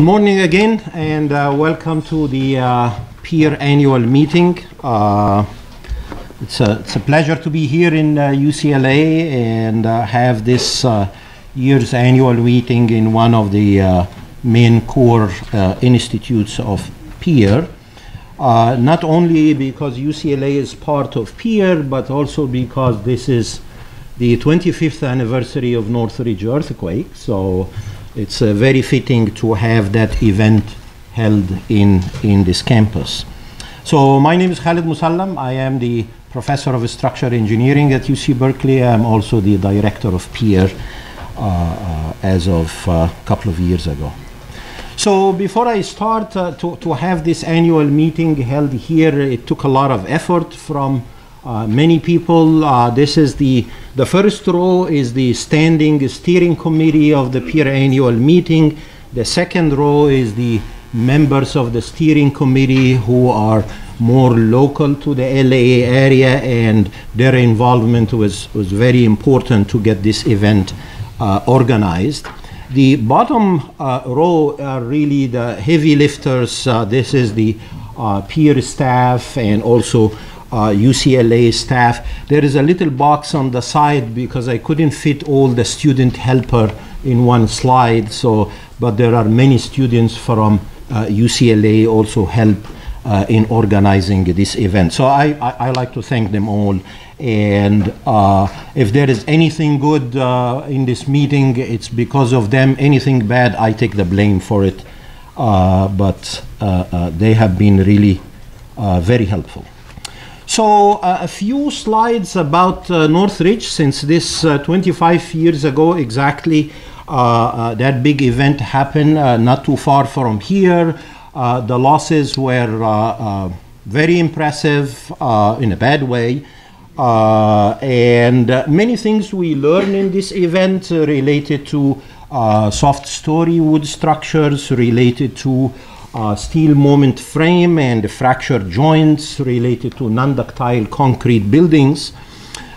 Good morning again, and uh, welcome to the uh, peer annual meeting. Uh, it's, a, it's a pleasure to be here in uh, UCLA and uh, have this uh, year's annual meeting in one of the uh, main core uh, institutes of peer. Uh, not only because UCLA is part of peer, but also because this is the 25th anniversary of Northridge earthquake. So it's uh, very fitting to have that event held in, in this campus. So my name is Khalid Mosalam. I am the professor of structural engineering at UC Berkeley. I'm also the director of peer uh, uh, as of a couple of years ago. So before I start uh, to, to have this annual meeting held here, it took a lot of effort from uh, many people. Uh, this is the, the first row is the standing steering committee of the peer annual meeting. The second row is the members of the steering committee who are more local to the LA area and their involvement was, was very important to get this event uh, organized. The bottom uh, row are really the heavy lifters. Uh, this is the peer staff and also UCLA staff. There is a little box on the side because I couldn't fit all the student helper in one slide. So, but there are many students from uh, UCLA also help uh, in organizing this event. So I, I, I like to thank them all. And uh, if there is anything good uh, in this meeting, it's because of them. Anything bad, I take the blame for it. Uh, but uh, uh, they have been really uh, very helpful. So uh, a few slides about uh, Northridge, since this uh, 25 years ago exactly, uh, uh, that big event happened uh, not too far from here. The losses were very impressive in a bad way. And many things we learn in this event related to soft story wood structures, related to uh, steel moment frame and fracture joints related to non-ductile concrete buildings.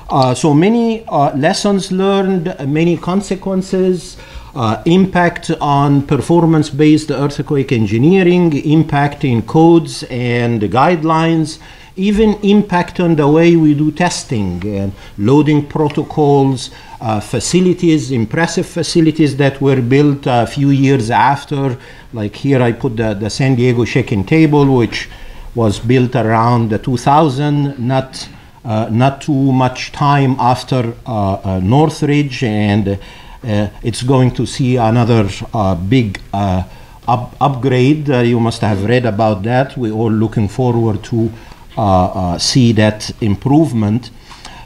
Uh, so many uh, lessons learned, many consequences, uh, impact on performance-based earthquake engineering, impact in codes and guidelines, even impact on the way we do testing and loading protocols, uh, facilities, impressive facilities that were built a few years after. Like here, I put the, the San Diego shaking table, which was built around the 2000, not uh, not too much time after uh, uh, Northridge, and uh, it's going to see another uh, big up- upgrade. You must have read about that. We're all looking forward to see that improvement.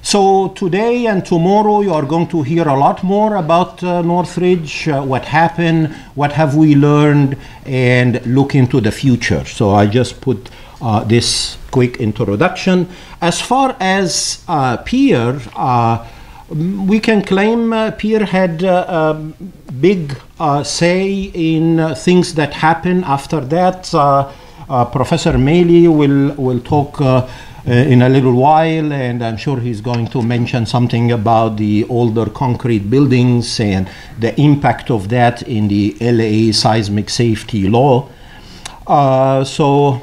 So today and tomorrow you are going to hear a lot more about uh, Northridge, uh, what happened, what have we learned, and look into the future. So I just put uh, this quick introduction. As far as uh, peer, uh, we can claim uh, peer had a big say in things that happen after that. Professor Moehle will will talk. Uh, in a little while, and I'm sure he's going to mention something about the older concrete buildings and the impact of that in the LA seismic safety law. Uh, so,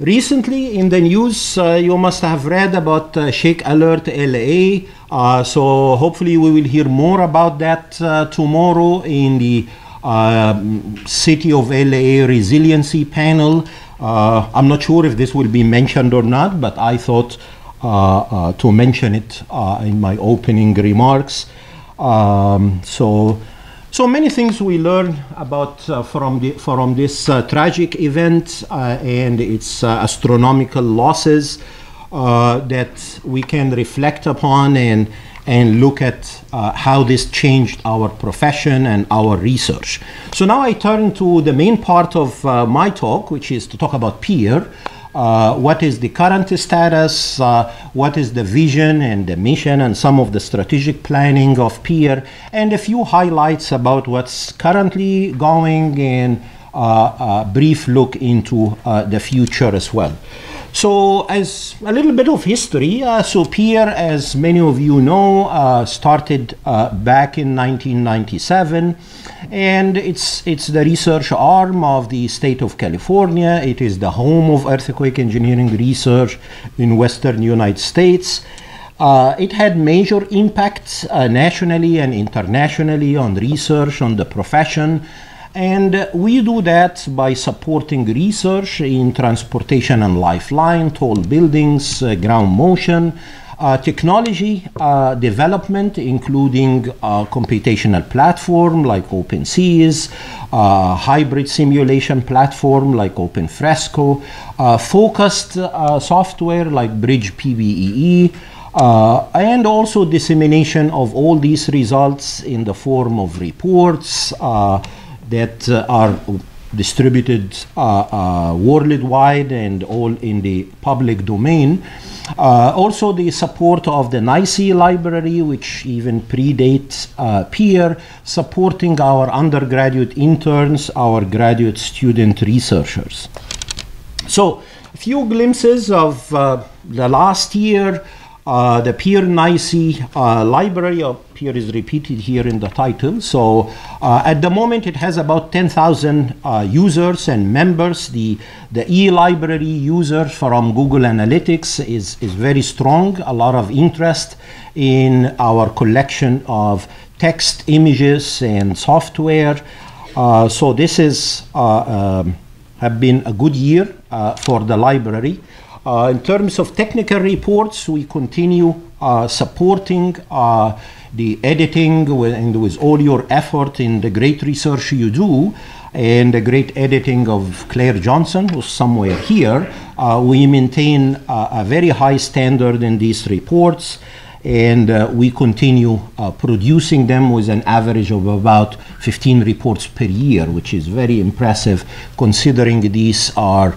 recently in the news, uh, you must have read about uh, Shake Alert LA. Uh, so, hopefully, we will hear more about that uh, tomorrow in the City of LA Resiliency Panel. Uh, I'm not sure if this will be mentioned or not, but I thought uh, uh, to mention it uh, in my opening remarks. Um, so, so many things we learn about uh, from the, from this tragic event and its astronomical losses that we can reflect upon and and look at uh, how this changed our profession and our research. So now I turn to the main part of uh, my talk, which is to talk about peer. Uh, what is the current status? Uh, what is the vision and the mission and some of the strategic planning of peer? And a few highlights about what's currently going and uh, a brief look into uh, the future as well. So, as a little bit of history, uh, so PEER, as many of you know, uh, started uh, back in 1997, and it's it's the research arm of the state of California. It is the home of earthquake engineering research in Western United States. Uh, it had major impacts uh, nationally and internationally on research on the profession. And we do that by supporting research in transportation and lifeline, tall buildings, uh, ground motion, uh, technology uh, development, including uh, computational platform like OpenSees, uh, hybrid simulation platform like OpenFresco, uh, focused software like Bridge PBEE, uh, and also dissemination of all these results in the form of reports uh, that uh, are distributed uh, uh, worldwide and all in the public domain. Also, the support of the NICE library, which even predates PEER, supporting our undergraduate interns, our graduate student researchers. So, a few glimpses of the last year. Uh, the PEER NICE uh, library of PEER is repeated here in the title. So uh, at the moment it has about 10,000 uh, users and members. The, the e-library users from Google Analytics is, is very strong, a lot of interest in our collection of text, images, and software. Uh, so this is um, have been a good year for the library. Uh, in terms of technical reports, we continue uh, supporting uh, the editing with, and with all your effort in the great research you do and the great editing of Claire Johnson, who's somewhere here. Uh, we maintain a very high standard in these reports and uh, we continue uh, producing them with an average of about 15 reports per year, which is very impressive considering these are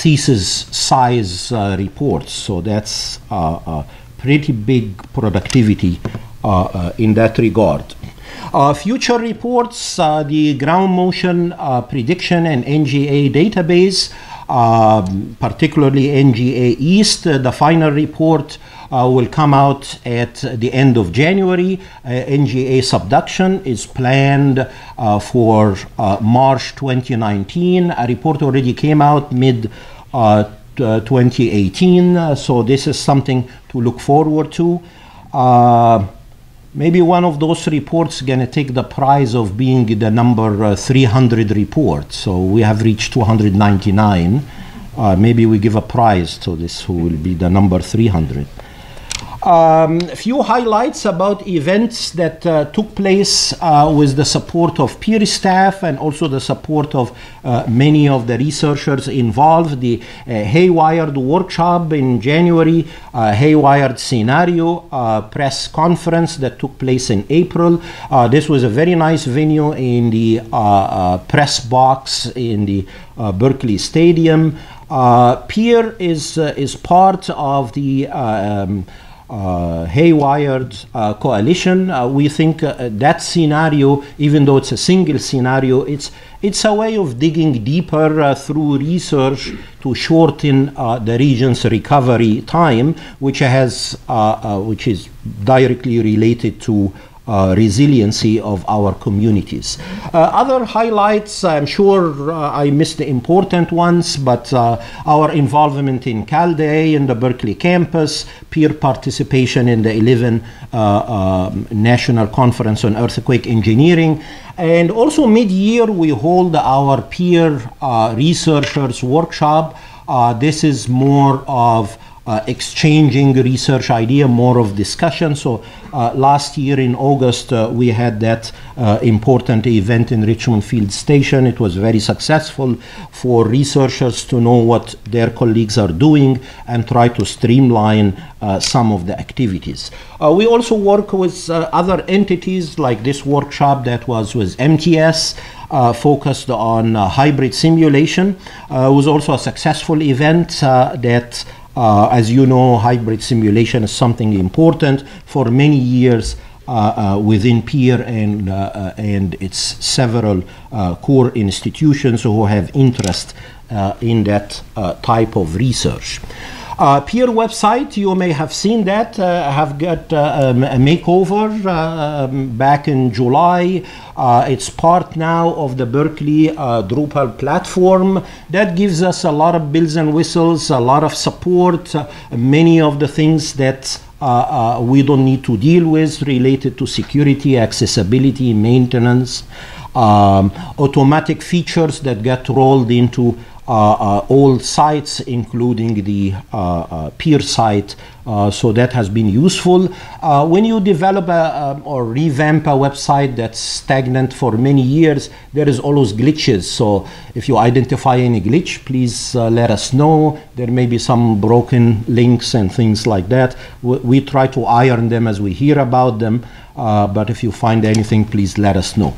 thesis size uh, reports. So that's uh, a pretty big productivity uh, in that regard. Uh, future reports, uh, the ground motion uh, prediction and NGA database, particularly NGA East, the final report uh, will come out at the end of January. Uh, NGA subduction is planned uh, for March 2019. A report already came out mid 2018, so this is something to look forward to maybe one of those reports going to take the prize of being the number uh, 300 report. So we have reached 299. Uh, maybe we give a prize to this who will be the number 300. Um, a few highlights about events that uh, took place uh, with the support of PEER staff and also the support of uh, many of the researchers involved. The uh, Haywired workshop in January, uh, Haywired scenario uh, press conference that took place in April. this was a very nice venue in the press box in the Berkeley Stadium. PEER is, is part of the um, uh, haywired uh, coalition. Uh, we think uh, that scenario, even though it's a single scenario, it's it's a way of digging deeper uh, through research to shorten uh, the region's recovery time, which has which is directly related to uh, resiliency of our communities. Uh, other highlights, I'm sure uh, I missed the important ones, but uh, our involvement in CalDA in the Berkeley campus, PEER participation in the 11 uh, um, National Conference on Earthquake Engineering, and also mid-year we hold our PEER uh, researchers workshop. this is more of uh, exchanging research idea, more of discussion. So uh, last year in August, uh, we had that uh, important event in Richmond Field Station. It was very successful for researchers to know what their colleagues are doing and try to streamline uh, some of the activities. We also work with other entities like this workshop that was with MTS. Uh, focused on uh, hybrid simulation. Uh, was also a successful event that uh, as you know, hybrid simulation is something important. For many years, uh, uh within PEER and, uh, uh, and its several core institutions who have interest in that type of research. Uh, PEER website, you may have seen that, uh, have got uh, um, a makeover um, back in July. it's part now of the Berkeley Drupal platform. That gives us a lot of bells and whistles, a lot of support, many of the things that uh, uh, we don't need to deal with related to security, accessibility, maintenance, um, automatic features that get rolled into uh, uh, Uh, uh, all sites, including the uh, uh PEER site. so that has been useful. when you develop a, um, or revamp a website that's stagnant for many years, there is always glitches. So if you identify any glitch, please let us know. There may be some broken links and things like that. we, we try to iron them as we hear about them. Uh, but if you find anything, please let us know.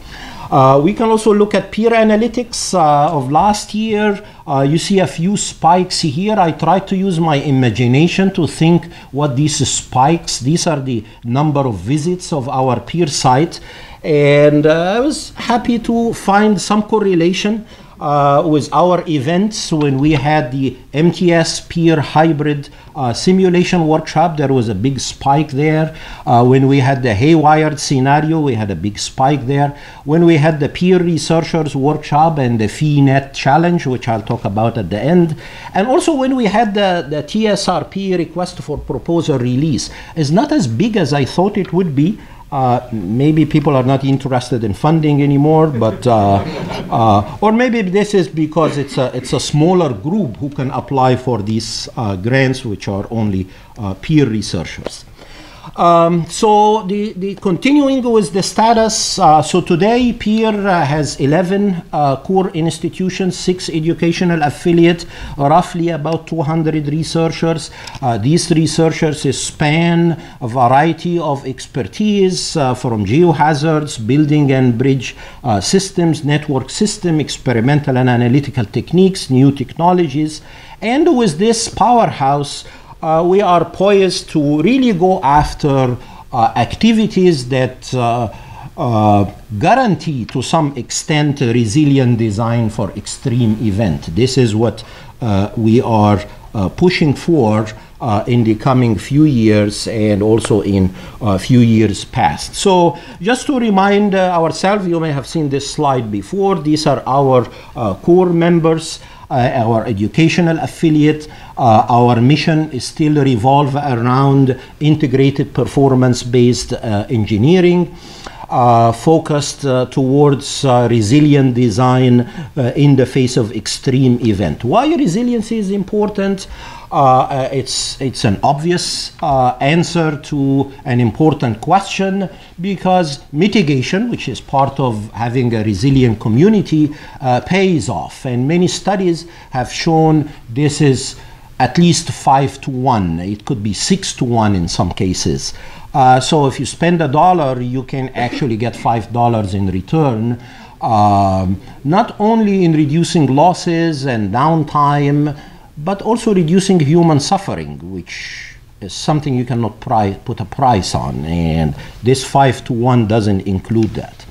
Uh, we can also look at PEER analytics uh, of last year. Uh, you see a few spikes here. I tried to use my imagination to think what these spikes, these are the number of visits of our PEER site. And uh, I was happy to find some correlation uh, with our events when we had the MTS PEER hybrid uh, simulation workshop. There was a big spike there. Uh, when we had the haywired scenario, we had a big spike there. When we had the PEER researchers workshop and the PHI-Net challenge, which I'll talk about at the end, and also when we had the, the TSRP request for proposal release, is not as big as I thought it would be. Uh, maybe people are not interested in funding anymore, but uh, uh, or maybe this is because it's a it's a smaller group who can apply for these uh, grants, which are only uh, PEER researchers. Um, so the, the continuing with the status, uh, so today PEER uh, has 11 uh, core institutions, six educational affiliate, roughly about 200 researchers. Uh, these researchers span a variety of expertise uh, from geohazards, building and bridge uh, systems, network system, experimental and analytical techniques, new technologies. And with this powerhouse, uh, we are poised to really go after uh, activities that uh, uh, guarantee to some extent resilient design for extreme event. This is what uh, we are uh, pushing for in the coming few years and also in a few years past. So just to remind ourselves, you may have seen this slide before, these are our core members. Uh, our educational affiliate. Uh, our mission is still revolve around integrated performance-based uh, engineering. Uh, focused uh, towards uh, resilient design in the face of extreme event. Why resiliency is important? Uh, it's, it's an obvious uh, answer to an important question because mitigation, which is part of having a resilient community, uh, pays off. And many studies have shown this is at least five to one. It could be six to one in some cases. Uh, so if you spend a dollar, you can actually get five dollars in return. Um, not only in reducing losses and downtime, but also reducing human suffering, which is something you cannot put a price on. And this five to one doesn't include that.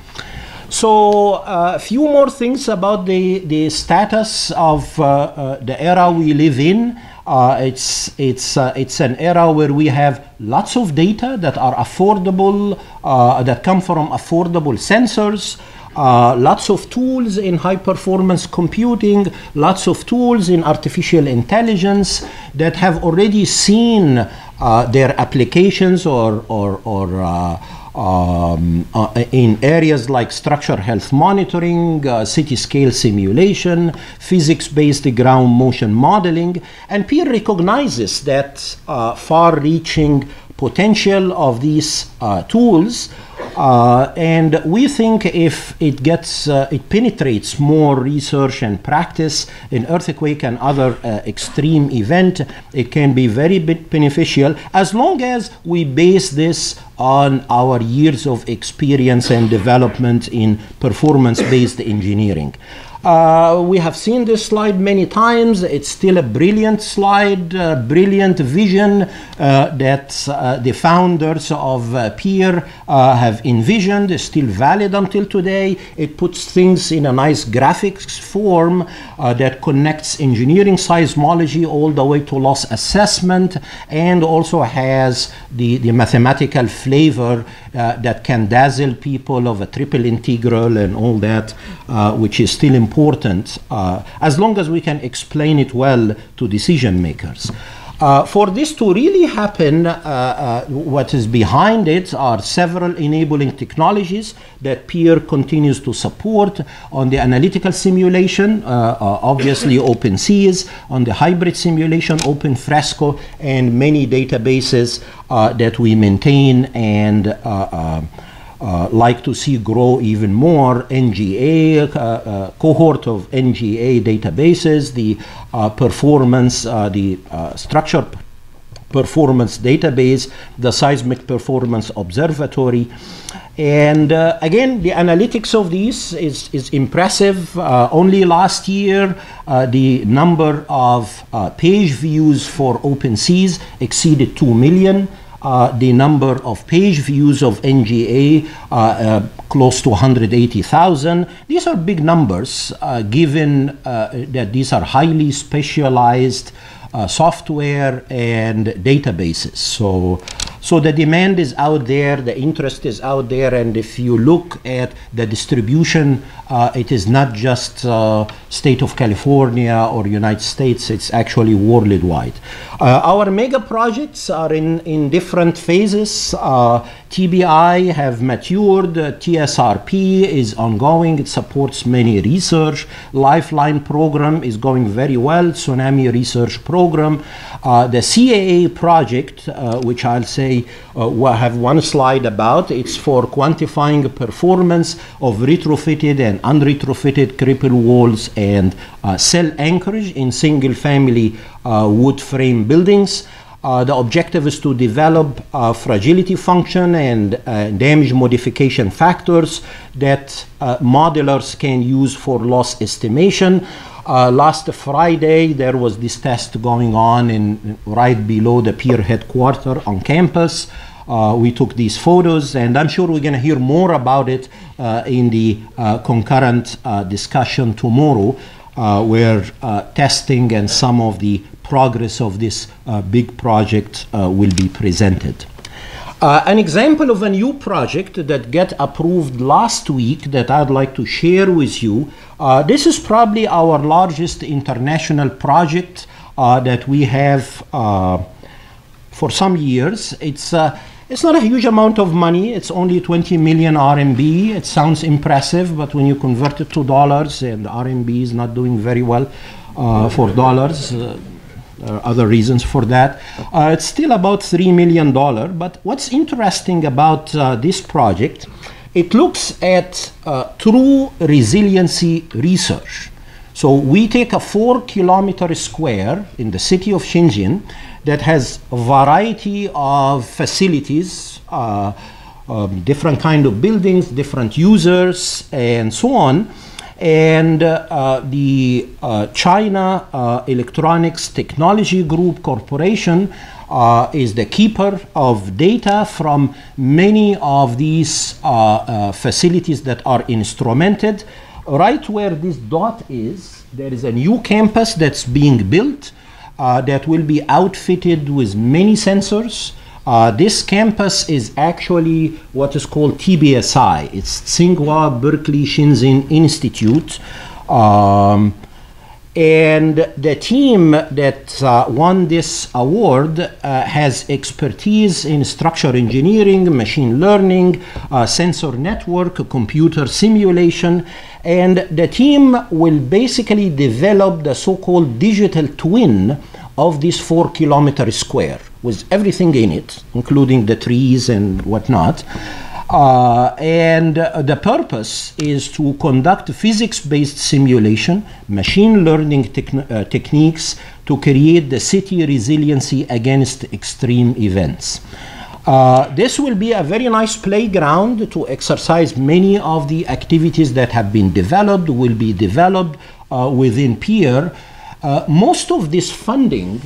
So uh, a few more things about the, the status of uh, uh, the era we live in. Uh, it's, it's, uh, it's an era where we have lots of data that are affordable, uh, that come from affordable sensors, uh, lots of tools in high performance computing, lots of tools in artificial intelligence that have already seen uh, their applications or, or, or uh, um, uh, in areas like structure health monitoring, uh, city scale simulation, physics based ground motion modeling, and PEER recognizes that uh, far reaching potential of these uh, tools. Uh, and we think if it gets, uh, it penetrates more research and practice in earthquake and other uh, extreme event, it can be very beneficial as long as we base this on our years of experience and development in performance-based engineering. Uh, we have seen this slide many times. It's still a brilliant slide, brilliant vision uh, that uh, the founders of uh, PEER uh, have envisioned. It's still valid until today. It puts things in a nice graphics form that connects engineering seismology all the way to loss assessment and also has the, the mathematical flavor that can dazzle people of a triple integral and all that, which is still important important uh, as long as we can explain it well to decision makers. Uh, for this to really happen, uh, uh, what is behind it are several enabling technologies that PEER continues to support on the analytical simulation, uh, uh, obviously OpenSees, on the hybrid simulation, OpenFresco, and many databases that we maintain and uh, like to see grow even more NGA, uh, uh, cohort of NGA databases, the uh, performance, uh, the uh, structure performance database, the seismic performance observatory. And again, the analytics of these is, is impressive. only last year, the number of page views for OpenSees exceeded 2 million. Uh, the number of page views of NGA uh, uh, close to 180,000. These are big numbers uh, given uh, that these are highly specialized software and databases. So so the demand is out there, the interest is out there, and if you look at the distribution, uh, it is not just uh, state of California or United States, it's actually worldwide. Uh, our mega projects are in, in different phases. Uh, TBI have matured, TSRP is ongoing, it supports many research. Lifeline program is going very well, Tsunami Research Program. Uh, the CAA project, uh, which I'll say uh, we'll have one slide about, it's for quantifying performance of retrofitted and unretrofitted cripple walls and uh, sill anchorage in single family uh, wood frame buildings. Uh, the objective is to develop uh, fragility function and uh, damage modification factors that modelers can use for loss estimation. Uh, last Friday, there was this test going on in right below the PEER headquarters on campus. Uh, we took these photos, and I'm sure we're going to hear more about it uh, in the uh, concurrent uh, discussion tomorrow, uh, where testing and some of the progress of this big project will be presented. Uh, an example of a new project that got approved last week that I'd like to share with you. Uh, this is probably our largest international project uh, that we have uh, for some years. It's uh, it's not a huge amount of money. It's only 20 million RMB. It sounds impressive, but when you convert it to dollars, and RMB is not doing very well uh, for dollars there are other reasons for that. Uh, it's still about $3 million, but what's interesting about uh, this project, it looks at uh, true resiliency research. So we take a four kilometer square in the city of Shenzhen that has a variety of facilities, uh, um, different kind of buildings, different users, and so on and uh, the uh, China uh, Electronics Technology Group Corporation uh, is the keeper of data from many of these uh, uh, facilities that are instrumented. Right where this dot is, there is a new campus that's being built that will be outfitted with many sensors uh, this campus is actually what is called TBSI. It's Tsinghua Berkeley Shenzhen Institute. Um, and the team that uh, won this award uh, has expertise in structure engineering, machine learning, uh, sensor network, computer simulation, and the team will basically develop the so-called digital twin of this four kilometer square with everything in it, including the trees and whatnot. Uh, and uh, the purpose is to conduct physics-based simulation, machine learning uh, techniques to create the city resiliency against extreme events. Uh, this will be a very nice playground to exercise many of the activities that have been developed, will be developed uh, within PEER. Most of this funding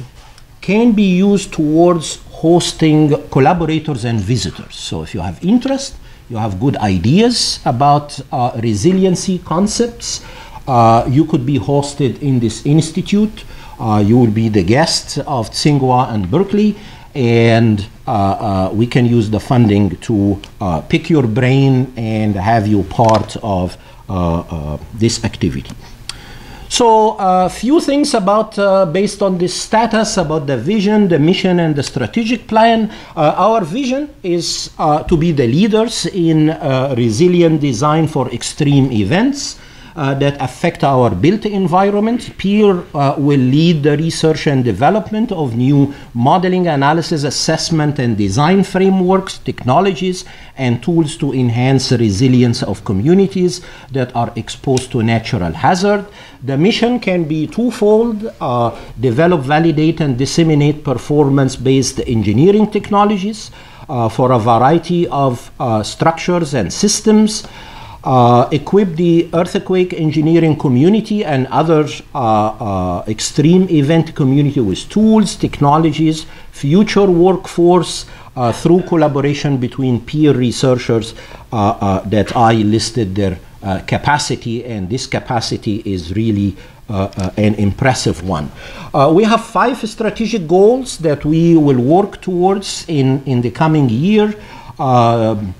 can be used towards hosting collaborators and visitors. So if you have interest, you have good ideas about uh, resiliency concepts, uh, you could be hosted in this institute. Uh, you will be the guest of Tsinghua and Berkeley, and uh, uh, we can use the funding to uh, pick your brain and have you part of this activity. So a uh, few things about, uh, based on this status, about the vision, the mission, and the strategic plan. Uh, our vision is to be the leaders in resilient design for extreme events uh, that affect our built environment. PEER uh, will lead the research and development of new modeling, analysis, assessment, and design frameworks, technologies, and tools to enhance the resilience of communities that are exposed to natural hazard. The mission can be twofold, uh, develop, validate, and disseminate performance-based engineering technologies uh, for a variety of uh, structures and systems uh, equip the earthquake engineering community and other uh, uh, extreme event community with tools, technologies, future workforce uh, through collaboration between peer researchers uh, uh, that I listed their capacity and this capacity is really an impressive one. we have five strategic goals that we will work towards in, in the coming year. Um,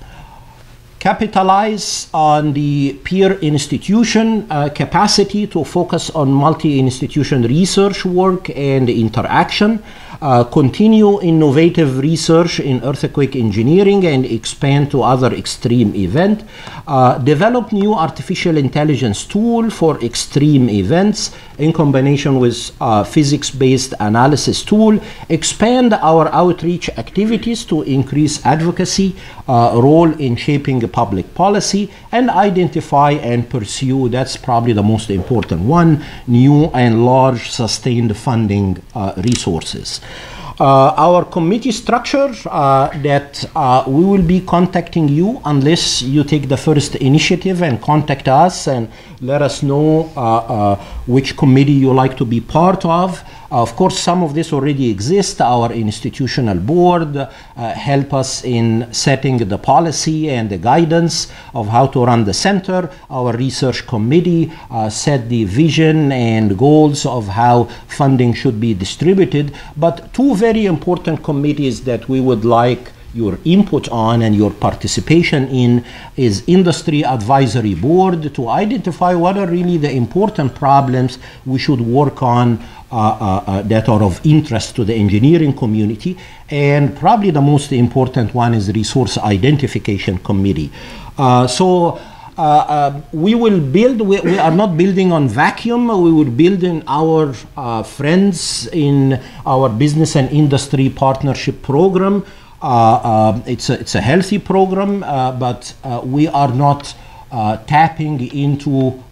capitalize on the PEER institution uh, capacity to focus on multi-institution research work and interaction, uh, continue innovative research in earthquake engineering and expand to other extreme event, uh, develop new artificial intelligence tool for extreme events in combination with uh, physics-based analysis tool, expand our outreach activities to increase advocacy, uh, role in shaping public policy, and identify and pursue, that's probably the most important one, new and large sustained funding uh, resources. Uh, our committee structure uh, that uh, we will be contacting you unless you take the first initiative and contact us and let us know uh, uh, which committee you like to be part of. Of course, some of this already exists. Our institutional board uh, help us in setting the policy and the guidance of how to run the center. Our research committee set the vision and goals of how funding should be distributed. But two very important committees that we would like your input on and your participation in is industry advisory board to identify what are really the important problems we should work on uh, uh, uh, that are of interest to the engineering community. And probably the most important one is resource identification committee. Uh, so uh, uh, we will build, we, we, are not building on vacuum, we will build in our uh, friends in our business and industry partnership program. Uh, it's, a, it's a healthy program, uh, but uh, we are not tapping into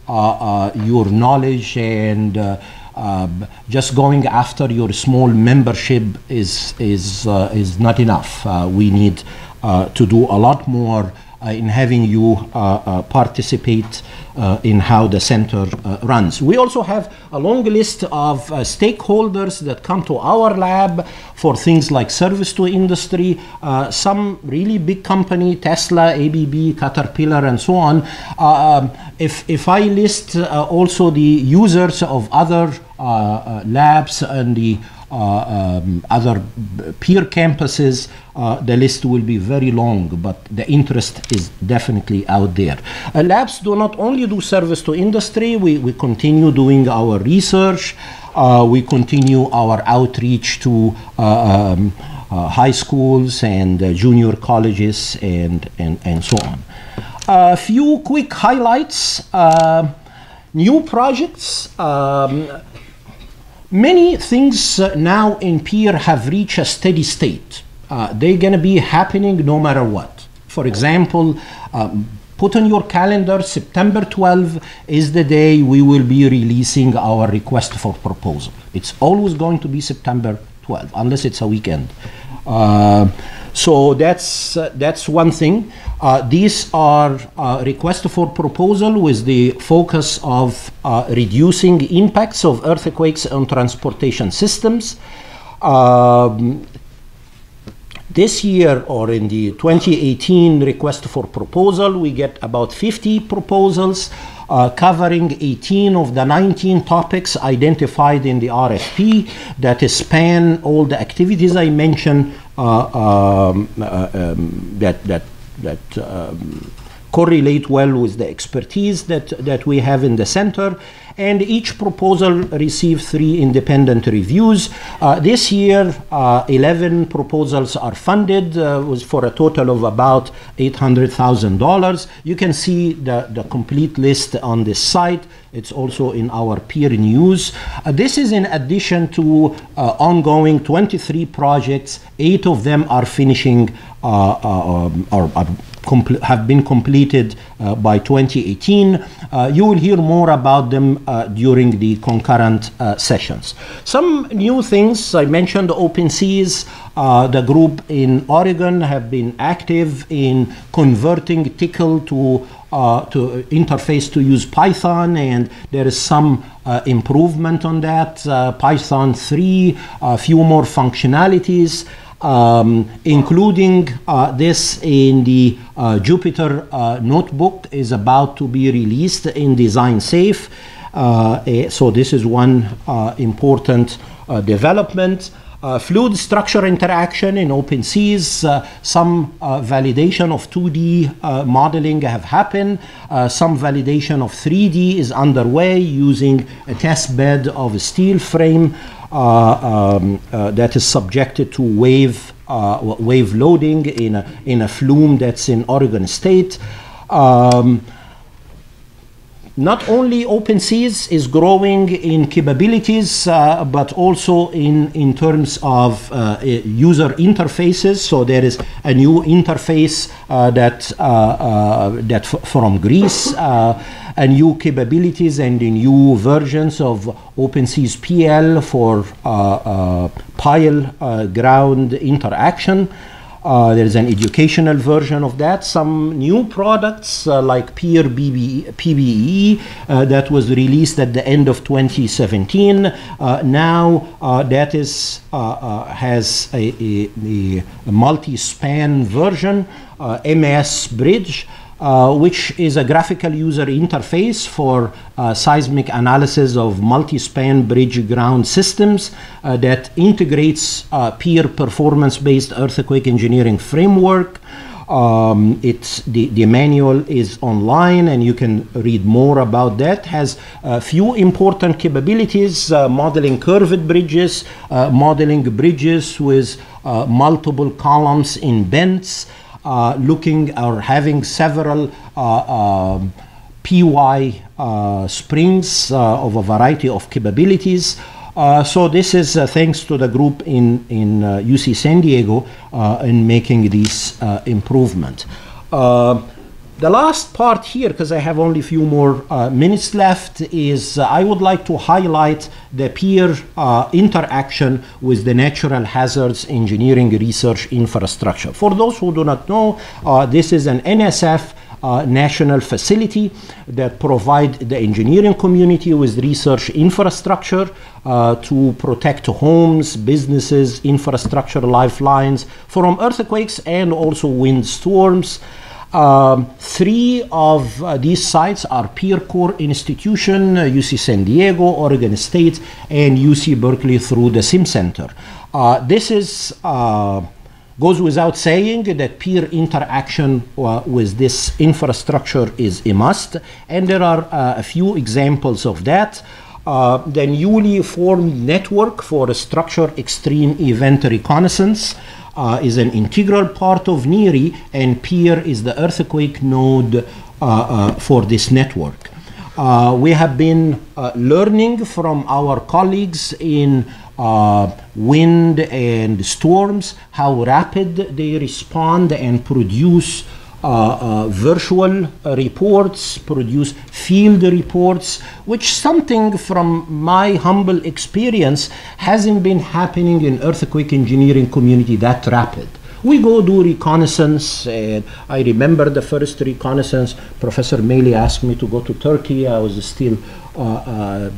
your knowledge and um, just going after your small membership is, is, is not enough. we need to do a lot more uh, in having you uh, uh, participate in how the center runs. We also have a long list of stakeholders that come to our lab for things like service to industry, some really big company, Tesla, ABB, Caterpillar, and so on. Um, if, if I list also the users of other labs and the uh, um, other peer campuses, uh, the list will be very long, but the interest is definitely out there. Uh, labs do not only do service to industry, we, we continue doing our research, uh, we continue our outreach to uh, um, uh, high schools and junior colleges and, and, and so on. A few quick highlights. new projects. Um, Many things uh, now in PEER have reached a steady state. Uh, they're going to be happening no matter what. For example, um, put on your calendar September 12 is the day we will be releasing our request for proposal. It's always going to be September 12, unless it's a weekend. Uh, So that's, uh, that's one thing. Uh, these are uh, requests for proposal with the focus of uh, reducing impacts of earthquakes on transportation systems. Um, this year or in the 2018 request for proposal, we get about 50 proposals uh, covering 18 of the 19 topics identified in the RFP that span all the activities I mentioned um, uh, um, that, that, that um, correlate well with the expertise that, that we have in the center and each proposal received three independent reviews. Uh, this year, uh, 11 proposals are funded uh, was for a total of about $800,000. You can see the, the complete list on this site. It's also in our peer news. Uh, this is in addition to uh, ongoing 23 projects. Eight of them are finishing uh, um, or are have been completed uh, by 2018. Uh, you will hear more about them uh, during the concurrent sessions. Some new things, I mentioned OpenSees, the group in Oregon have been active in converting Tcl to uh, to interface to use Python, and there is some uh, improvement on that. Uh, Python 3, a few more functionalities um, including uh, this in the uh, Jupyter uh, notebook is about to be released in Design Safe. Uh, eh, so this is one uh, important uh, development. fluid structure interaction in OpenSees, some validation of 2D modeling have happened, some validation of 3D is underway using a test bed of a steel frame. Uh, um, uh, that is subjected to wave uh, wave loading in a, in a flume that's in Oregon State. Um, not only OpenSees is growing in capabilities, uh, but also in, in terms of uh, user interfaces. So there is a new interface uh, that, that from Greece new capabilities and new versions of OpenSees PL for uh, uh, pile uh, ground interaction. Uh, there is an educational version of that. Some new products uh, like Peer PBE uh, that was released at the end of 2017. now that is has a, a, a multi-span version, MS Bridge. Uh, which is a graphical user interface for uh, seismic analysis of multi-span bridge ground systems uh, that integrates uh, peer performance-based earthquake engineering framework. Um, it's the, the manual is online and you can read more about that has a few important capabilities uh, modeling curved bridges modeling bridges with multiple columns in bends looking or having several uh, um, PY uh, springs of a variety of capabilities. Uh, so this is uh, thanks to the group in, in uh, UC San Diego in making these improvement. The last part here, because I have only a few more uh, minutes left, is uh, I would like to highlight the peer uh, interaction with the natural hazards engineering research infrastructure. For those who do not know, uh, this is an NSF uh, national facility that provide the engineering community with research infrastructure uh, to protect homes, businesses, infrastructure lifelines from earthquakes and also windstorms. Um, three of uh, these sites are Peer Core Institution, uh, UC San Diego, Oregon State, and UC Berkeley through the SIM Center. Uh, this is uh, goes without saying that peer interaction uh, with this infrastructure is a must, and there are uh, a few examples of that. the newly formed network for structure extreme event reconnaissance uh, is an integral part of NHERI, and PEER is the earthquake node uh, uh, for this network. Uh, we have been learning from our colleagues in uh, wind and storms how rapid they respond and produce uh, uh, virtual reports, produce field reports, which something from my humble experience hasn't been happening in earthquake engineering community that rapid. We go do reconnaissance, and I remember the first reconnaissance. Professor Moehle asked me to go to Turkey. I was still uh, uh,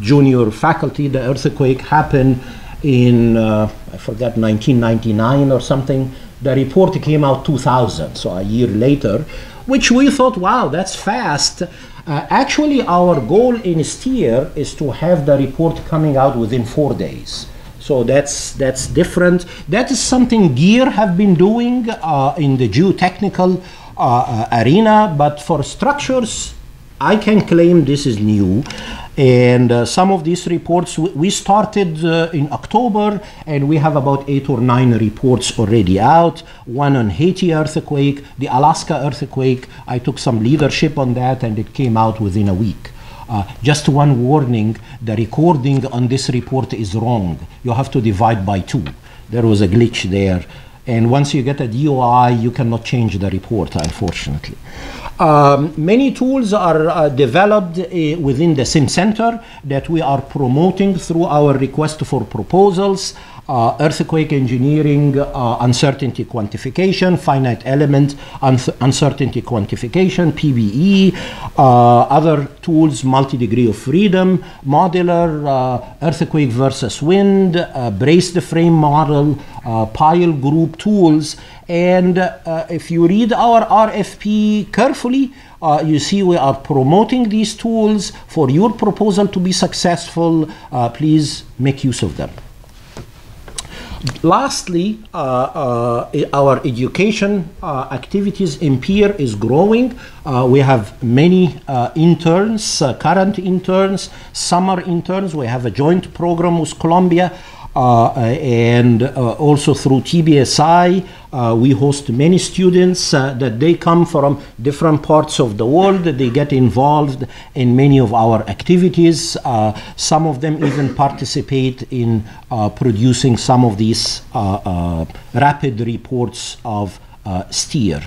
junior faculty. The earthquake happened in, uh, I forgot, 1999 or something. The report came out 2000, so a year later, which we thought, wow, that's fast. Uh, actually, our goal in STEER is to have the report coming out within four days. So that's that's different. That is something GEER have been doing uh, in the geotechnical uh, uh, arena, but for structures, I can claim this is new. And uh, some of these reports, we started uh, in October and we have about eight or nine reports already out. One on Haiti earthquake, the Alaska earthquake. I took some leadership on that and it came out within a week. Uh, just one warning, the recording on this report is wrong. You have to divide by two. There was a glitch there. And once you get a DOI, you cannot change the report, unfortunately. Um, many tools are uh, developed uh, within the SimCenter that we are promoting through our request for proposals. Uh, earthquake engineering, uh, uncertainty quantification, finite element uncertainty quantification, PBE, uh, other tools, multi-degree of freedom, modular, uh, earthquake versus wind, brace the frame model, pile group tools, and uh, if you read our RFP carefully, uh, you see we are promoting these tools for your proposal to be successful. Uh, please make use of them. Lastly, uh, uh, our education uh, activities in PEER is growing. we have many interns, current interns, summer interns. We have a joint program with Columbia Uh, and uh, also through TBSI, uh, we host many students uh, that they come from different parts of the world. They get involved in many of our activities. Uh, some of them even participate in producing some of these rapid reports of STEER.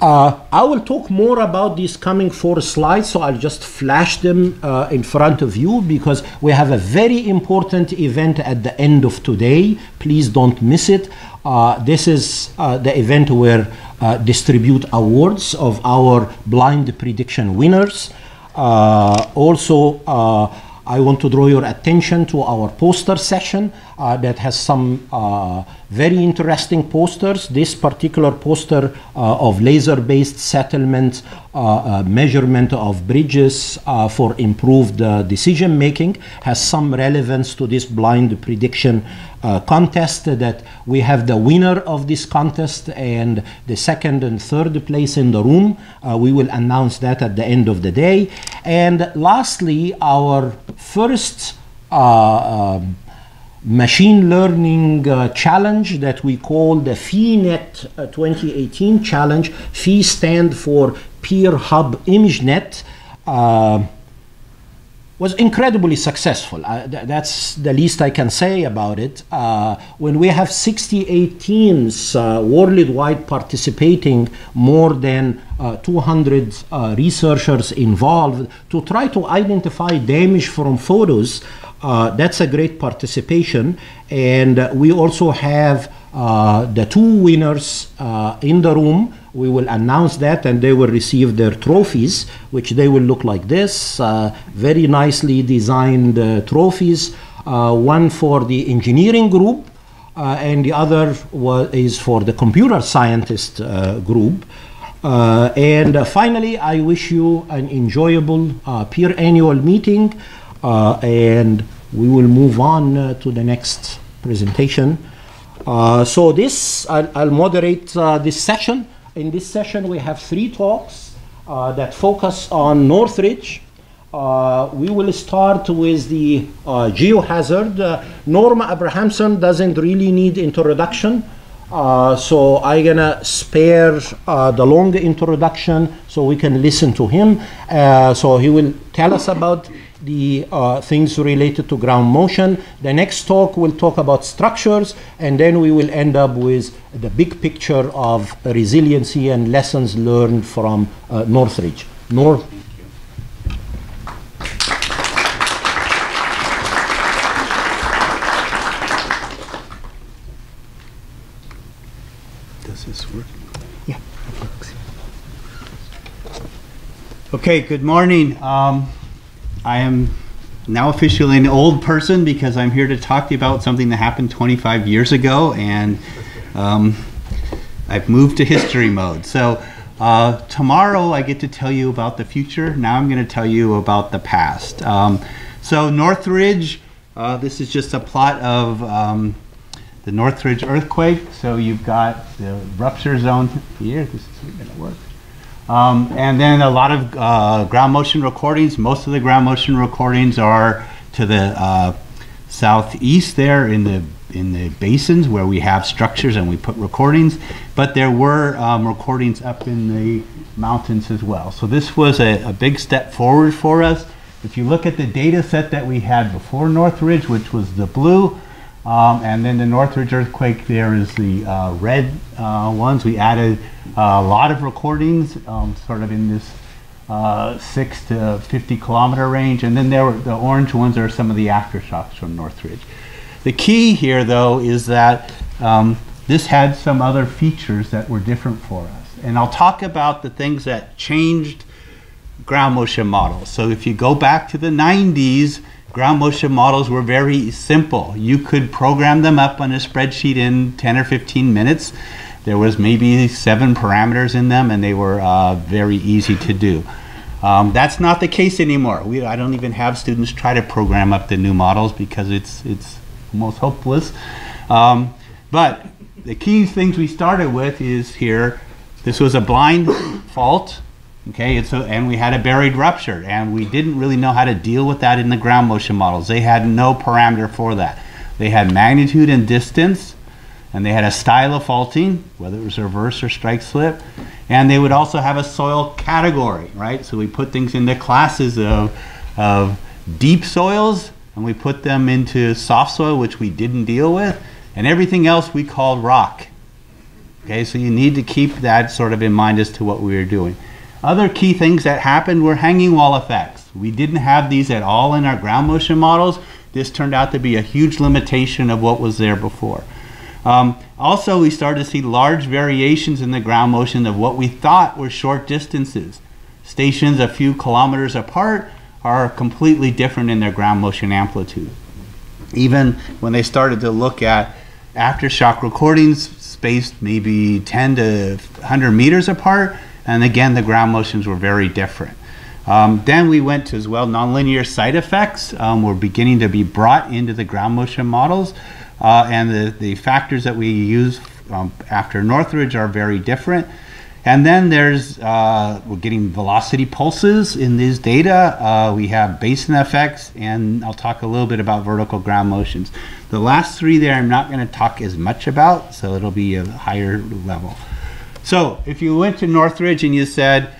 Uh, I will talk more about these coming four slides, so I'll just flash them uh, in front of you because we have a very important event at the end of today. Please don't miss it. Uh, this is uh, the event where uh, distribute awards of our blind prediction winners. Uh, also, I want to draw your attention to our poster session uh, that has some uh, very interesting posters. This particular poster uh, of laser-based settlement uh, uh, measurement of bridges uh, for improved decision making has some relevance to this blind prediction contest that we have the winner of this contest and the second and third place in the room. we will announce that at the end of the day. And lastly, our first um, machine learning uh, challenge that we call the PHI-Net uh, 2018 challenge. PHI stand for PEER Hub ImageNet. Uh, was incredibly successful. Uh, th that's the least I can say about it. Uh, when we have 68 teams uh, worldwide participating, more than uh, 200 uh, researchers involved to try to identify damage from photos, uh, that's a great participation. And we also have the two winners in the room we will announce that and they will receive their trophies, which they will look like this, uh, very nicely designed uh, trophies. Uh, one for the engineering group uh, and the other is for the computer scientist uh, group. Uh, and finally, I wish you an enjoyable PEER annual meeting and we will move on to the next presentation. So this, I'll, I'll moderate this session. In this session, we have three talks uh, that focus on Northridge. Uh, we will start with the uh, geohazard. Uh, Norm Abrahamson doesn't really need introduction. Uh, so I'm gonna spare uh, the long introduction so we can listen to him. Uh, so he will tell us about the uh, things related to ground motion. The next talk will talk about structures, and then we will end up with the big picture of resiliency and lessons learned from uh, Northridge. North. this working? Yeah, it works. Okay, good morning. Um, I am now officially an old person because I'm here to talk to you about something that happened 25 years ago, and um, I've moved to history mode. So uh, tomorrow I get to tell you about the future. Now I'm going to tell you about the past. Um, so Northridge, uh, this is just a plot of um, the Northridge earthquake. So you've got the rupture zone here. This is going to work. Um, and then a lot of uh, ground motion recordings. Most of the ground motion recordings are to the uh, southeast there in the in the basins where we have structures and we put recordings. But there were um, recordings up in the mountains as well. So this was a, a big step forward for us. If you look at the data set that we had before Northridge, which was the blue, um, and then the Northridge earthquake, there is the uh, red uh, ones. We added a lot of recordings, um, sort of in this uh, 6 to 50 kilometer range. And then there were the orange ones are some of the aftershocks from Northridge. The key here, though, is that um, this had some other features that were different for us. And I'll talk about the things that changed ground motion models. So if you go back to the 90s, ground motion models were very simple. You could program them up on a spreadsheet in 10 or 15 minutes. There was maybe seven parameters in them, and they were uh, very easy to do. Um, that's not the case anymore. We, I don't even have students try to program up the new models because it's, it's almost hopeless. Um, but the key things we started with is here, this was a blind fault. Okay, it's a, and we had a buried rupture, and we didn't really know how to deal with that in the ground motion models. They had no parameter for that. They had magnitude and distance, and they had a style of faulting, whether it was reverse or strike slip, and they would also have a soil category, right? So we put things into classes of, of deep soils, and we put them into soft soil, which we didn't deal with, and everything else we called rock. Okay, so you need to keep that sort of in mind as to what we were doing. Other key things that happened were hanging wall effects. We didn't have these at all in our ground motion models. This turned out to be a huge limitation of what was there before. Um, also, we started to see large variations in the ground motion of what we thought were short distances. Stations a few kilometers apart are completely different in their ground motion amplitude. Even when they started to look at aftershock recordings spaced maybe 10 to 100 meters apart, and again, the ground motions were very different. Um, then we went to as well nonlinear side effects um, were beginning to be brought into the ground motion models, uh, and the, the factors that we use um, after Northridge are very different. And then there's, uh, we're getting velocity pulses in these data. Uh, we have basin effects, and I'll talk a little bit about vertical ground motions. The last three there I'm not going to talk as much about, so it'll be a higher level. So if you went to Northridge and you said,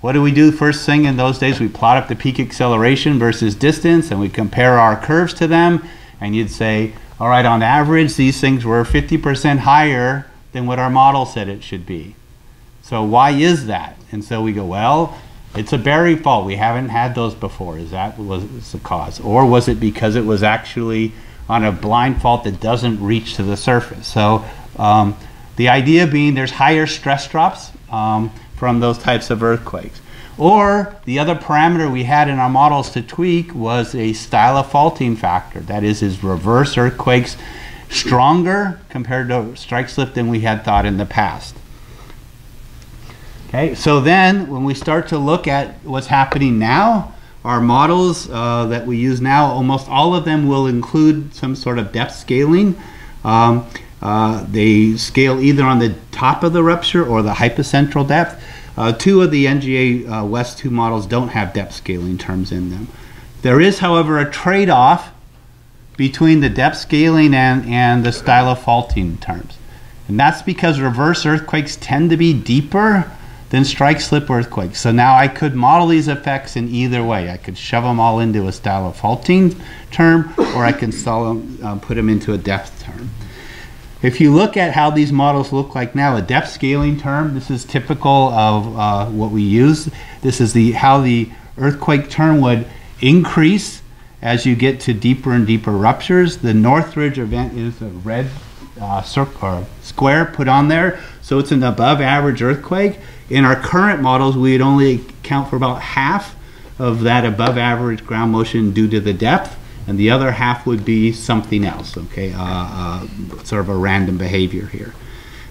what do we do first thing in those days? We plot up the peak acceleration versus distance and we compare our curves to them. And you'd say, all right, on average, these things were 50% higher than what our model said it should be. So why is that? And so we go, well, it's a buried fault. We haven't had those before. Is that was the cause? Or was it because it was actually on a blind fault that doesn't reach to the surface? So um, the idea being there's higher stress drops um, from those types of earthquakes. Or the other parameter we had in our models to tweak was a style of faulting factor. That is, is reverse earthquakes stronger compared to strike slip than we had thought in the past. Okay, so then when we start to look at what's happening now, our models uh, that we use now, almost all of them will include some sort of depth scaling. Um, uh, they scale either on the top of the rupture or the hypocentral depth. Uh, two of the NGA uh, West 2 models don't have depth scaling terms in them. There is, however, a trade-off between the depth scaling and, and the style of faulting terms. And that's because reverse earthquakes tend to be deeper than strike slip earthquakes. So now I could model these effects in either way. I could shove them all into a style of faulting term, or I can them, uh, put them into a depth term. If you look at how these models look like now, a depth scaling term, this is typical of uh, what we use. This is the how the earthquake term would increase as you get to deeper and deeper ruptures. The Northridge event is a red uh, circle square put on there, so it's an above average earthquake. In our current models, we'd only account for about half of that above average ground motion due to the depth, and the other half would be something else, okay, uh, uh, sort of a random behavior here.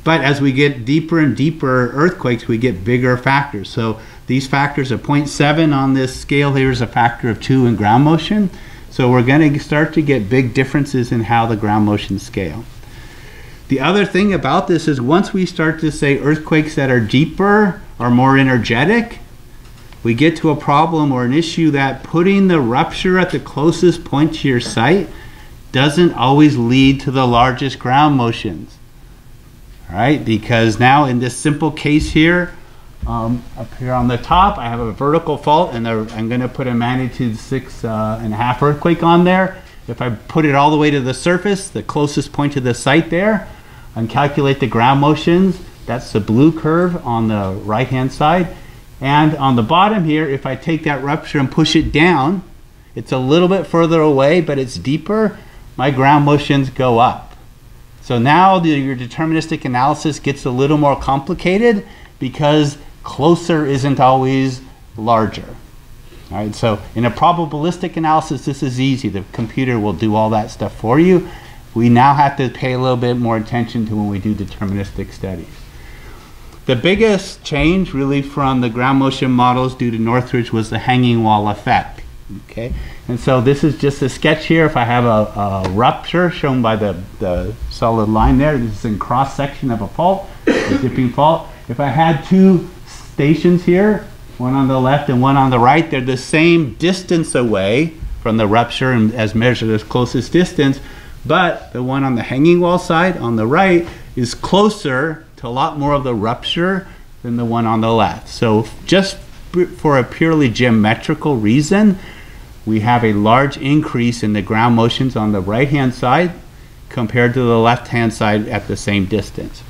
But as we get deeper and deeper earthquakes, we get bigger factors. So these factors are 0.7 on this scale here is a factor of 2 in ground motion. So we're going to start to get big differences in how the ground motion scale. The other thing about this is once we start to say earthquakes that are deeper are more energetic, we get to a problem or an issue that putting the rupture at the closest point to your site doesn't always lead to the largest ground motions. All right, because now in this simple case here, um, up here on the top, I have a vertical fault and I'm going to put a magnitude six uh, and a half earthquake on there. If I put it all the way to the surface, the closest point to the site there, and calculate the ground motions. That's the blue curve on the right hand side. And on the bottom here, if I take that rupture and push it down, it's a little bit further away, but it's deeper, my ground motions go up. So now the, your deterministic analysis gets a little more complicated because closer isn't always larger. All right, so in a probabilistic analysis, this is easy. The computer will do all that stuff for you we now have to pay a little bit more attention to when we do deterministic studies. The biggest change really from the ground motion models due to Northridge was the hanging wall effect. Okay, and so this is just a sketch here. If I have a, a rupture shown by the, the solid line there, this is in cross section of a fault, a dipping fault. If I had two stations here, one on the left and one on the right, they're the same distance away from the rupture and as measured as closest distance, but the one on the hanging wall side on the right is closer to a lot more of the rupture than the one on the left. So just for a purely geometrical reason, we have a large increase in the ground motions on the right hand side compared to the left hand side at the same distance.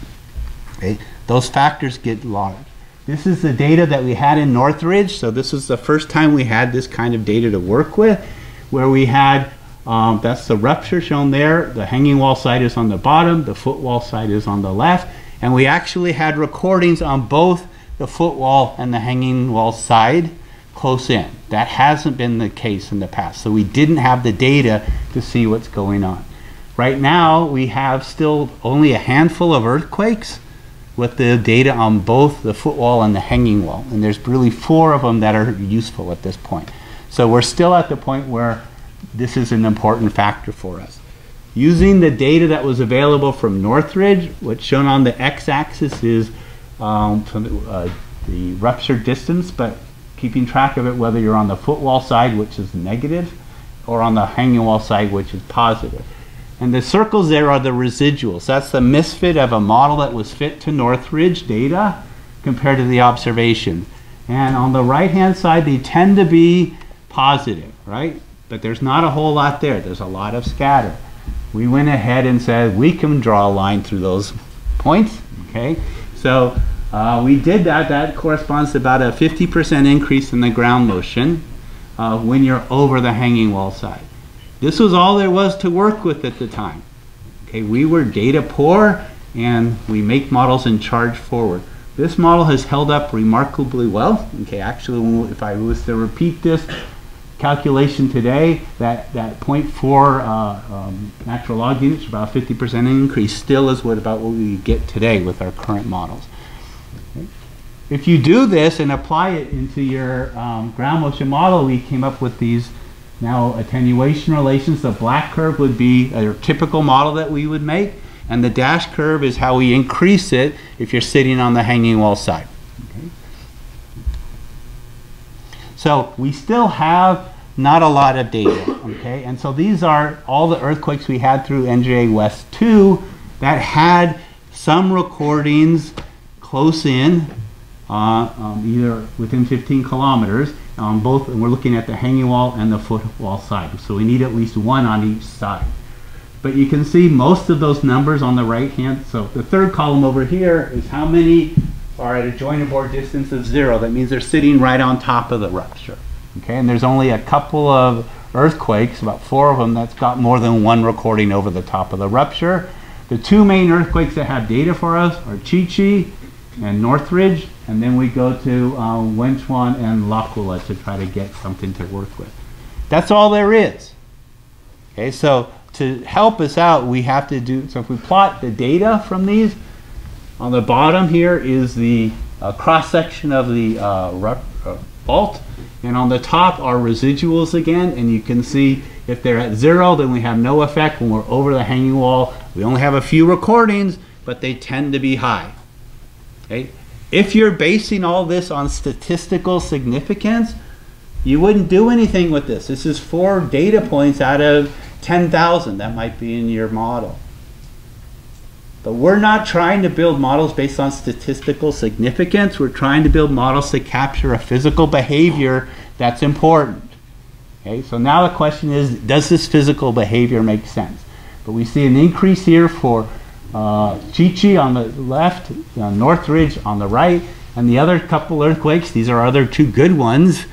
Okay? Those factors get large. This is the data that we had in Northridge. So this was the first time we had this kind of data to work with, where we had um, that's the rupture shown there. The hanging wall side is on the bottom, the footwall side is on the left. And we actually had recordings on both the footwall and the hanging wall side close in. That hasn't been the case in the past. So we didn't have the data to see what's going on. Right now, we have still only a handful of earthquakes with the data on both the footwall and the hanging wall. And there's really four of them that are useful at this point. So we're still at the point where this is an important factor for us. Using the data that was available from Northridge, what's shown on the x-axis is um, uh, the rupture distance, but keeping track of it whether you're on the footwall side, which is negative, or on the hanging wall side, which is positive. And the circles there are the residuals. That's the misfit of a model that was fit to Northridge data compared to the observation. And on the right-hand side, they tend to be positive, right? but there's not a whole lot there. There's a lot of scatter. We went ahead and said we can draw a line through those points. Okay, so uh, we did that. That corresponds to about a 50% increase in the ground motion uh, when you're over the hanging wall side. This was all there was to work with at the time. Okay, we were data poor and we make models and charge forward. This model has held up remarkably well. Okay, actually, if I was to repeat this calculation today, that, that 0.4 uh, um, natural log units, about 50% increase, still is what about what we get today with our current models. Okay. If you do this and apply it into your um, ground motion model, we came up with these now attenuation relations. The black curve would be a typical model that we would make, and the dash curve is how we increase it if you're sitting on the hanging wall side. So we still have not a lot of data, okay? And so these are all the earthquakes we had through NGA West 2 that had some recordings close in, uh, um, either within 15 kilometers, on both, and we're looking at the hanging wall and the footwall side. So we need at least one on each side. But you can see most of those numbers on the right hand. So the third column over here is how many are at a Joyner-Boore distance of zero. That means they're sitting right on top of the rupture. Okay, and there's only a couple of earthquakes, about four of them, that's got more than one recording over the top of the rupture. the two main earthquakes that have data for us are Chi Chi and Northridge, and then we go to um, Wenchuan and L'Aquila to try to get something to work with. That's all there is. Okay, so to help us out, we have to do, so if we plot the data from these, on the bottom here is the uh, cross section of the uh, uh, fault, and on the top are residuals again, and you can see if they're at zero, then we have no effect. When we're over the hanging wall, we only have a few recordings, but they tend to be high. Okay? If you're basing all this on statistical significance, you wouldn't do anything with this. This is four data points out of 10,000 that might be in your model. But we're not trying to build models based on statistical significance. We're trying to build models to capture a physical behavior that's important. Okay, so now the question is, does this physical behavior make sense? But we see an increase here for uh, Chi Chi on the left, uh, Northridge on the right, and the other couple earthquakes, these are other two good ones.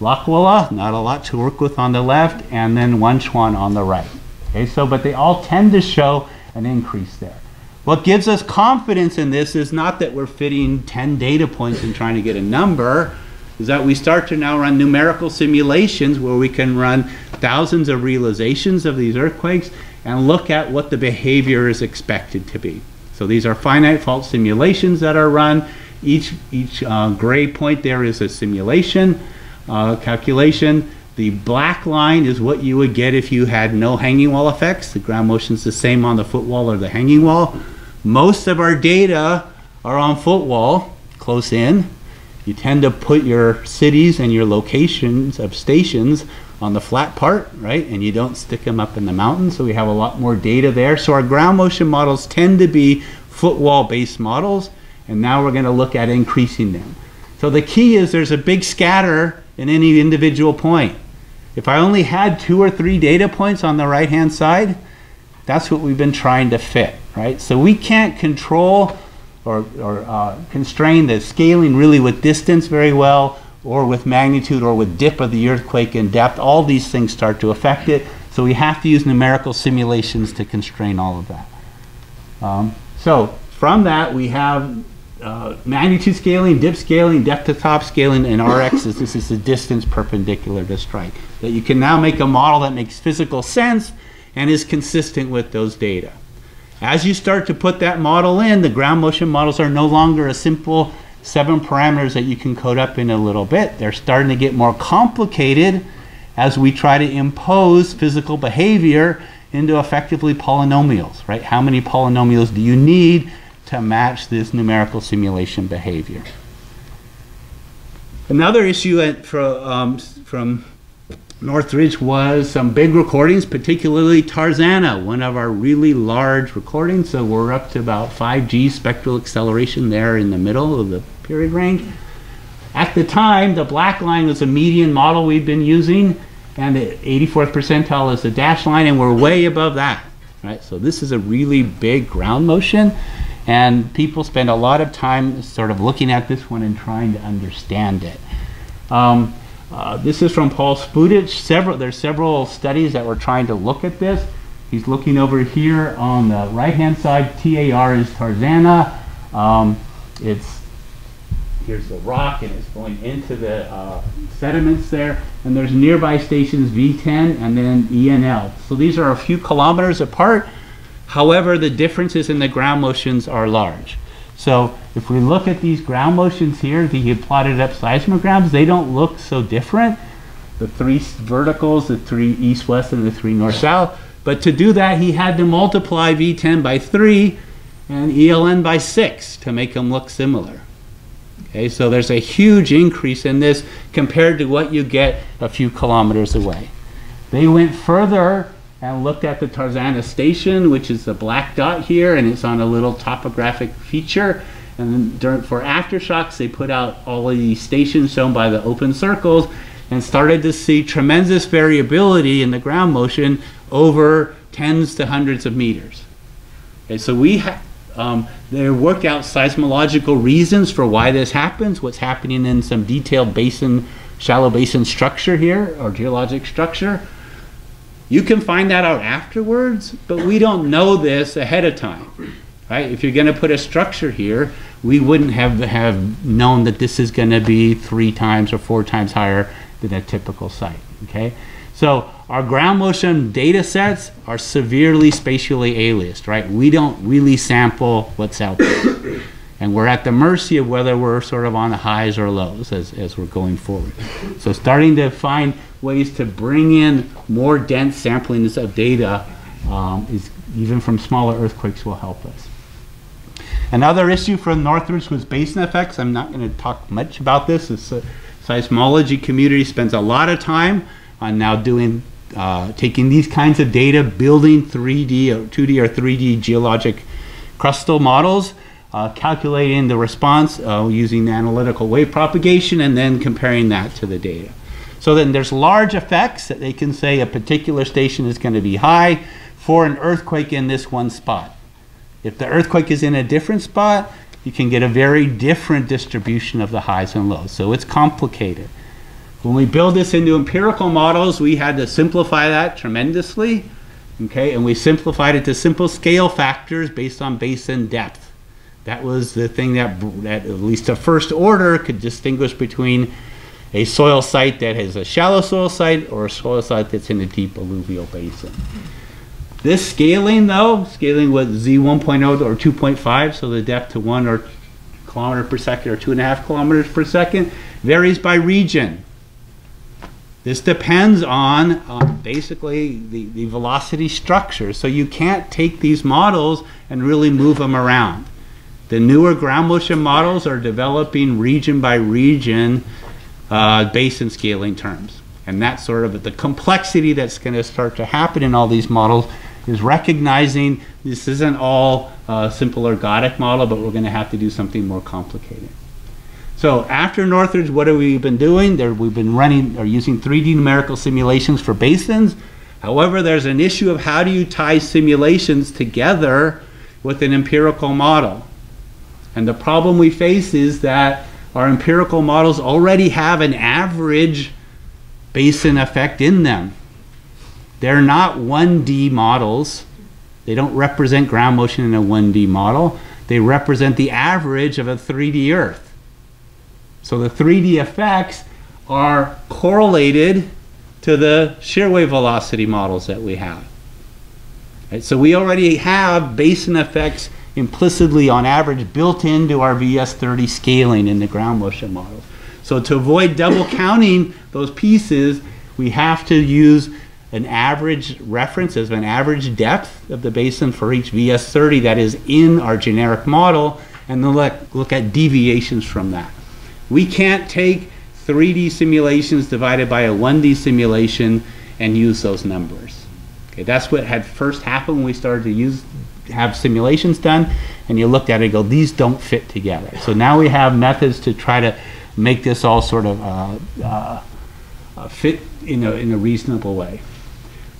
L'Aquila, not a lot to work with on the left, and then Wenchuan on the right. Okay, so, but they all tend to show an increase there. What gives us confidence in this is not that we're fitting 10 data points and trying to get a number, is that we start to now run numerical simulations where we can run thousands of realizations of these earthquakes and look at what the behavior is expected to be. So these are finite fault simulations that are run. Each, each uh, gray point there is a simulation uh, calculation. The black line is what you would get if you had no hanging wall effects. The ground motion is the same on the footwall or the hanging wall. Most of our data are on footwall, close in. You tend to put your cities and your locations of stations on the flat part, right? And you don't stick them up in the mountains, so we have a lot more data there. So our ground motion models tend to be footwall based models, and now we're going to look at increasing them. So the key is there's a big scatter in any individual point. If I only had two or three data points on the right hand side, that's what we've been trying to fit, right? So we can't control or, or uh, constrain the scaling really with distance very well or with magnitude or with dip of the earthquake and depth. All these things start to affect it. So we have to use numerical simulations to constrain all of that. Um, so from that, we have uh, magnitude scaling, dip scaling, depth to top scaling, and RX is this is the distance perpendicular to strike. That you can now make a model that makes physical sense and is consistent with those data. As you start to put that model in, the ground motion models are no longer a simple seven parameters that you can code up in a little bit. They're starting to get more complicated as we try to impose physical behavior into effectively polynomials, right? How many polynomials do you need to match this numerical simulation behavior. Another issue at, for, um, from Northridge was some big recordings, particularly Tarzana, one of our really large recordings. So we're up to about 5G spectral acceleration there in the middle of the period range. At the time, the black line was a median model we've been using, and the 84th percentile is the dash line, and we're way above that. Right? So this is a really big ground motion. And people spend a lot of time sort of looking at this one and trying to understand it. Um, uh, this is from Paul Spudich. Several, there's several studies that were trying to look at this. He's looking over here on the right-hand side. TAR is Tarzana. Um, it's here's the rock, and it's going into the uh, sediments there. And there's nearby stations V10 and then ENL. So these are a few kilometers apart. However, the differences in the ground motions are large. So if we look at these ground motions here, the plotted up seismograms, they don't look so different. The three verticals, the three east-west, and the three north-south. But to do that, he had to multiply V10 by 3 and ELN by 6 to make them look similar. Okay, so there's a huge increase in this compared to what you get a few kilometers away. They went further and looked at the Tarzana station, which is the black dot here, and it's on a little topographic feature. And then during, for aftershocks, they put out all of these stations shown by the open circles and started to see tremendous variability in the ground motion over tens to hundreds of meters. Okay, so we um, they worked out seismological reasons for why this happens, what's happening in some detailed basin, shallow basin structure here, or geologic structure. You can find that out afterwards, but we don't know this ahead of time. Right? If you're going to put a structure here, we wouldn't have have known that this is going to be three times or four times higher than a typical site. Okay, so our ground motion data sets are severely spatially aliased. Right? We don't really sample what's out there, and we're at the mercy of whether we're sort of on the highs or lows as as we're going forward. So starting to find ways to bring in more dense samplings of data um, is even from smaller earthquakes will help us. Another issue for Northridge was basin effects. I'm not going to talk much about this. The seismology community spends a lot of time on now doing, uh, taking these kinds of data, building 3D or 2D or 3D geologic crustal models, uh, calculating the response uh, using analytical wave propagation, and then comparing that to the data. So then there's large effects that they can say a particular station is going to be high for an earthquake in this one spot. If the earthquake is in a different spot, you can get a very different distribution of the highs and lows. So it's complicated. When we build this into empirical models, we had to simplify that tremendously. Okay, and we simplified it to simple scale factors based on basin depth. That was the thing that, that at least a first order could distinguish between a soil site that is a shallow soil site or a soil site that's in a deep alluvial basin. This scaling though, scaling with Z 1.0 or 2.5, so the depth to one or kilometer per second or two and a half kilometers per second, varies by region. This depends on um, basically the, the velocity structure. So you can't take these models and really move them around. The newer ground motion models are developing region by region uh, basin scaling terms. And that's sort of the complexity that's going to start to happen in all these models is recognizing this isn't all a simple ergodic model, but we're going to have to do something more complicated. So after Northridge, what have we been doing? There, we've been running or using 3D numerical simulations for basins. However, there's an issue of how do you tie simulations together with an empirical model. And the problem we face is that our empirical models already have an average basin effect in them. They're not 1D models. They don't represent ground motion in a 1D model. They represent the average of a 3D Earth. So the 3D effects are correlated to the shear wave velocity models that we have. Right? So we already have basin effects implicitly on average built into our VS30 scaling in the ground motion model. So to avoid double counting those pieces, we have to use an average reference as an average depth of the basin for each VS30 that is in our generic model, and then look, look at deviations from that. We can't take 3D simulations divided by a 1D simulation and use those numbers. Okay, that's what had first happened when we started to use have simulations done, and you looked at it and go, these don't fit together. So now we have methods to try to make this all sort of uh, uh, fit in a, in a reasonable way.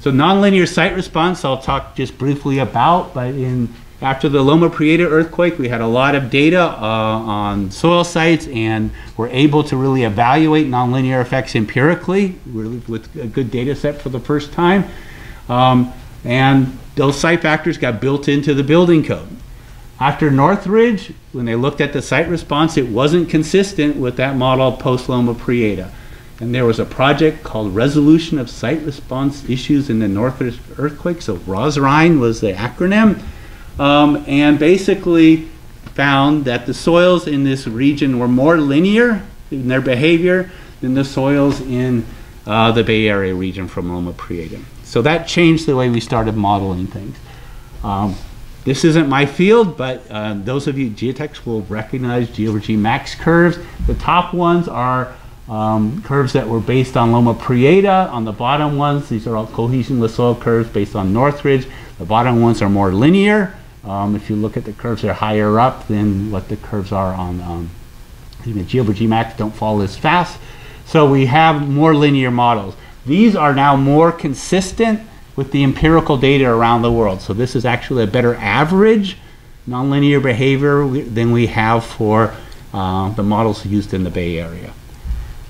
So nonlinear site response, I'll talk just briefly about, but in after the Loma Prieta earthquake, we had a lot of data uh, on soil sites and were able to really evaluate nonlinear effects empirically really with a good data set for the first time. Um, and those site factors got built into the building code. After Northridge, when they looked at the site response, it wasn't consistent with that model post Loma Prieta and there was a project called Resolution of Site Response Issues in the Northridge Earthquake. So ROSRINE was the acronym, um, and basically found that the soils in this region were more linear in their behavior than the soils in uh, the Bay Area region from Loma Prieta. So that changed the way we started modeling things. Um, this isn't my field, but uh, those of you geotechs will recognize geology max curves. The top ones are um, curves that were based on Loma Prieta. On the bottom ones, these are all cohesionless soil curves based on Northridge. The bottom ones are more linear. Um, if you look at the curves, they're higher up than what the curves are on um, the GeoGMAX don't fall as fast. So we have more linear models. These are now more consistent with the empirical data around the world. So this is actually a better average nonlinear behavior than we have for uh, the models used in the Bay Area.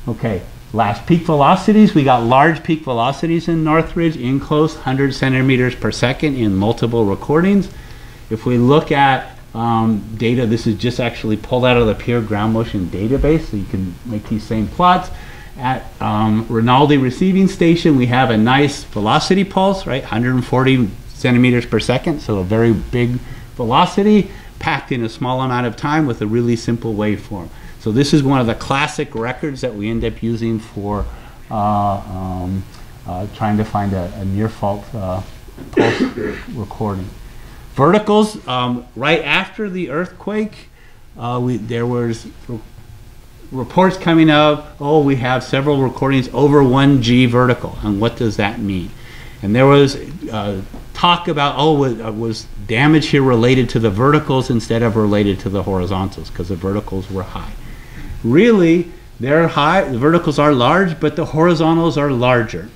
Okay, last peak velocities, we got large peak velocities in Northridge, in close, 100 centimeters per second in multiple recordings. If we look at um, data, this is just actually pulled out of the PEER ground motion database, so you can make these same plots. At um, Rinaldi receiving station, we have a nice velocity pulse, right, 140 centimeters per second, so a very big velocity packed in a small amount of time with a really simple waveform. So this is one of the classic records that we end up using for uh, um, uh, trying to find a, a near fault uh, pulse recording. Verticals, um, right after the earthquake, uh, we, there was reports coming up, oh, we have several recordings over 1G vertical. And what does that mean? And there was uh, talk about, oh, was, uh, was damage here related to the verticals instead of related to the horizontals because the verticals were high. Really, they're high, the verticals are large, but the horizontals are larger.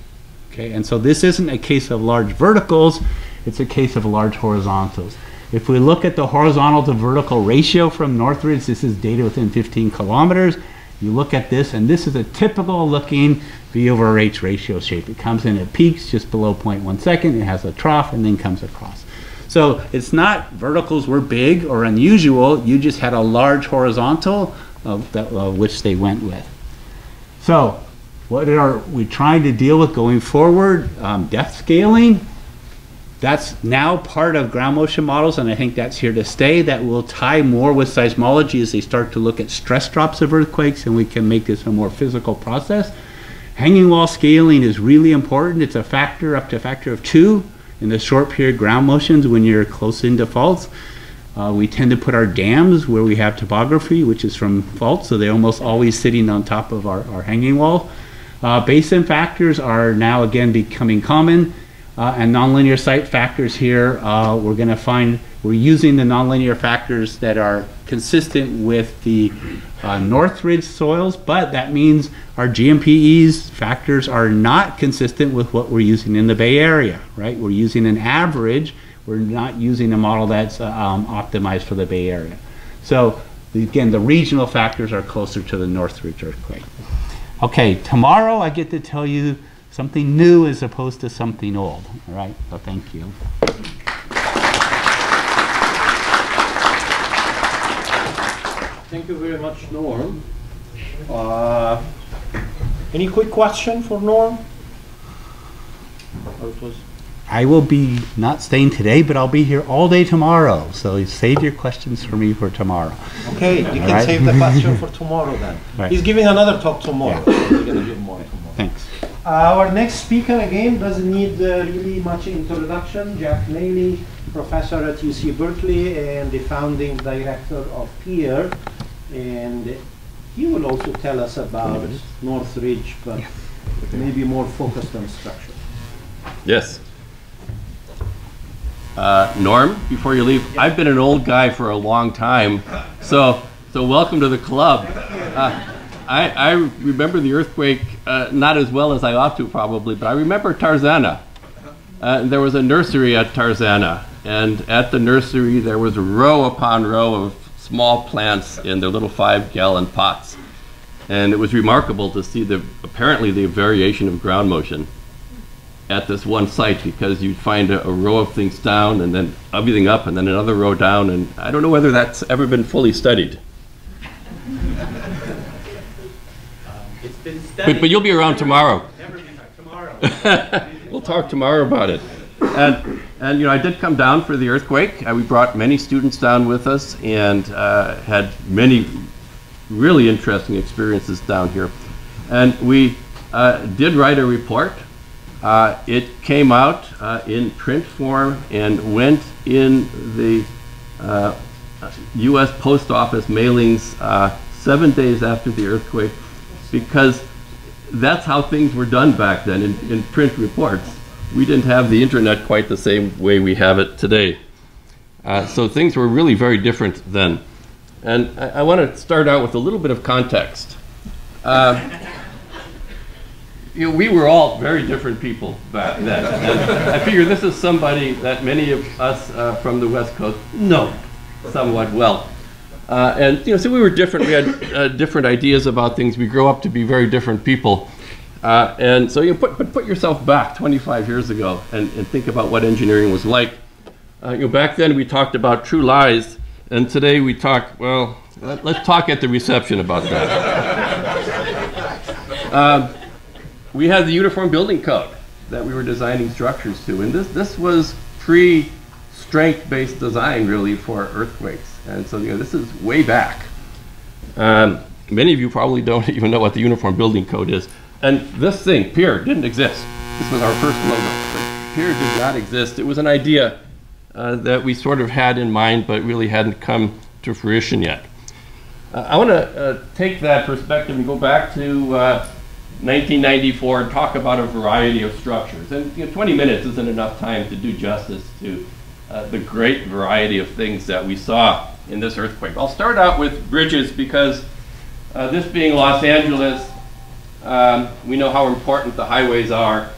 Okay, and so this isn't a case of large verticals, it's a case of large horizontals. If we look at the horizontal to vertical ratio from Northridge, this is data within 15 kilometers. You look at this, and this is a typical looking V over H ratio shape. It comes in at peaks just below 0.1 second, it has a trough, and then comes across. So it's not verticals were big or unusual, you just had a large horizontal of that, uh, which they went with. So what are we trying to deal with going forward? Um, depth scaling, that's now part of ground motion models, and I think that's here to stay. That will tie more with seismology as they start to look at stress drops of earthquakes, and we can make this a more physical process. Hanging wall scaling is really important. It's a factor up to a factor of two in the short period ground motions when you're close into faults. Uh, we tend to put our dams where we have topography, which is from faults, so they're almost always sitting on top of our, our hanging wall. Uh, basin factors are now again becoming common. Uh, and nonlinear site factors here, uh, we're going to find we're using the nonlinear factors that are consistent with the uh, Northridge soils, but that means our GMPE's factors are not consistent with what we're using in the Bay Area, right? We're using an average. We're not using a model that's uh, um, optimized for the Bay Area. So again, the regional factors are closer to the Northridge earthquake. Okay, tomorrow I get to tell you something new as opposed to something old. All right, so thank you. Thank you very much, Norm. Uh, any quick question for Norm? Or I will be not staying today, but I'll be here all day tomorrow. So save your questions for me for tomorrow. Okay, you can right. save the question for tomorrow then. Right. He's giving another talk tomorrow. Give more tomorrow. Thanks. Uh, our next speaker again doesn't need uh, really much introduction. Jack Moehle, professor at UC Berkeley and the founding director of PEER. And he will also tell us about Northridge, but maybe more focused on structure. Yes. Uh, Norm, before you leave, I've been an old guy for a long time, so so welcome to the club. Uh, I, I remember the earthquake uh, not as well as I ought to probably, but I remember Tarzana. Uh, there was a nursery at Tarzana, and at the nursery there was row upon row of small plants in their little five-gallon pots, and it was remarkable to see the apparently the variation of ground motion at this one site because you'd find a, a, row of things down and then everything up and then another row down and I don't know whether that's ever been fully studied. It's been studied. But, but you'll be around tomorrow. tomorrow. we'll talk tomorrow about it. And, and you know, I did come down for the earthquake. Uh, we brought many students down with us and uh, had many really interesting experiences down here. And we uh, did write a report uh, it came out uh, in print form and went in the uh, U.S. Post Office mailings uh, seven days after the earthquake because that's how things were done back then in, in print reports. We didn't have the internet quite the same way we have it today. Uh, so things were really very different then. And I, I want to start out with a little bit of context. Uh, you know, we were all very different people back then. And I figure this is somebody that many of us uh, from the West Coast know somewhat well. Uh, and you know, so we were different. We had uh, different ideas about things. We grew up to be very different people. Uh, and so you put, but put yourself back 25 years ago and, and think about what engineering was like. Uh, you know, back then we talked about true lies, and today we talk. Well, let, us talk at the reception about that. um, we had the Uniform Building Code that we were designing structures to, and this this was pre strength-based design really for earthquakes, and so you know this is way back. Um, many of you probably don't even know what the Uniform Building Code is, and this thing, PEER, didn't exist. This was our first logo. PEER did not exist. It was an idea uh, that we sort of had in mind, but really hadn't come to fruition yet. Uh, I want to uh, take that perspective and go back to 1994 and talk about a variety of structures. And you know, 20 minutes isn't enough time to do justice to uh, the great variety of things that we saw in this earthquake. I'll start out with bridges because uh, this being Los Angeles, um, we know how important the highways are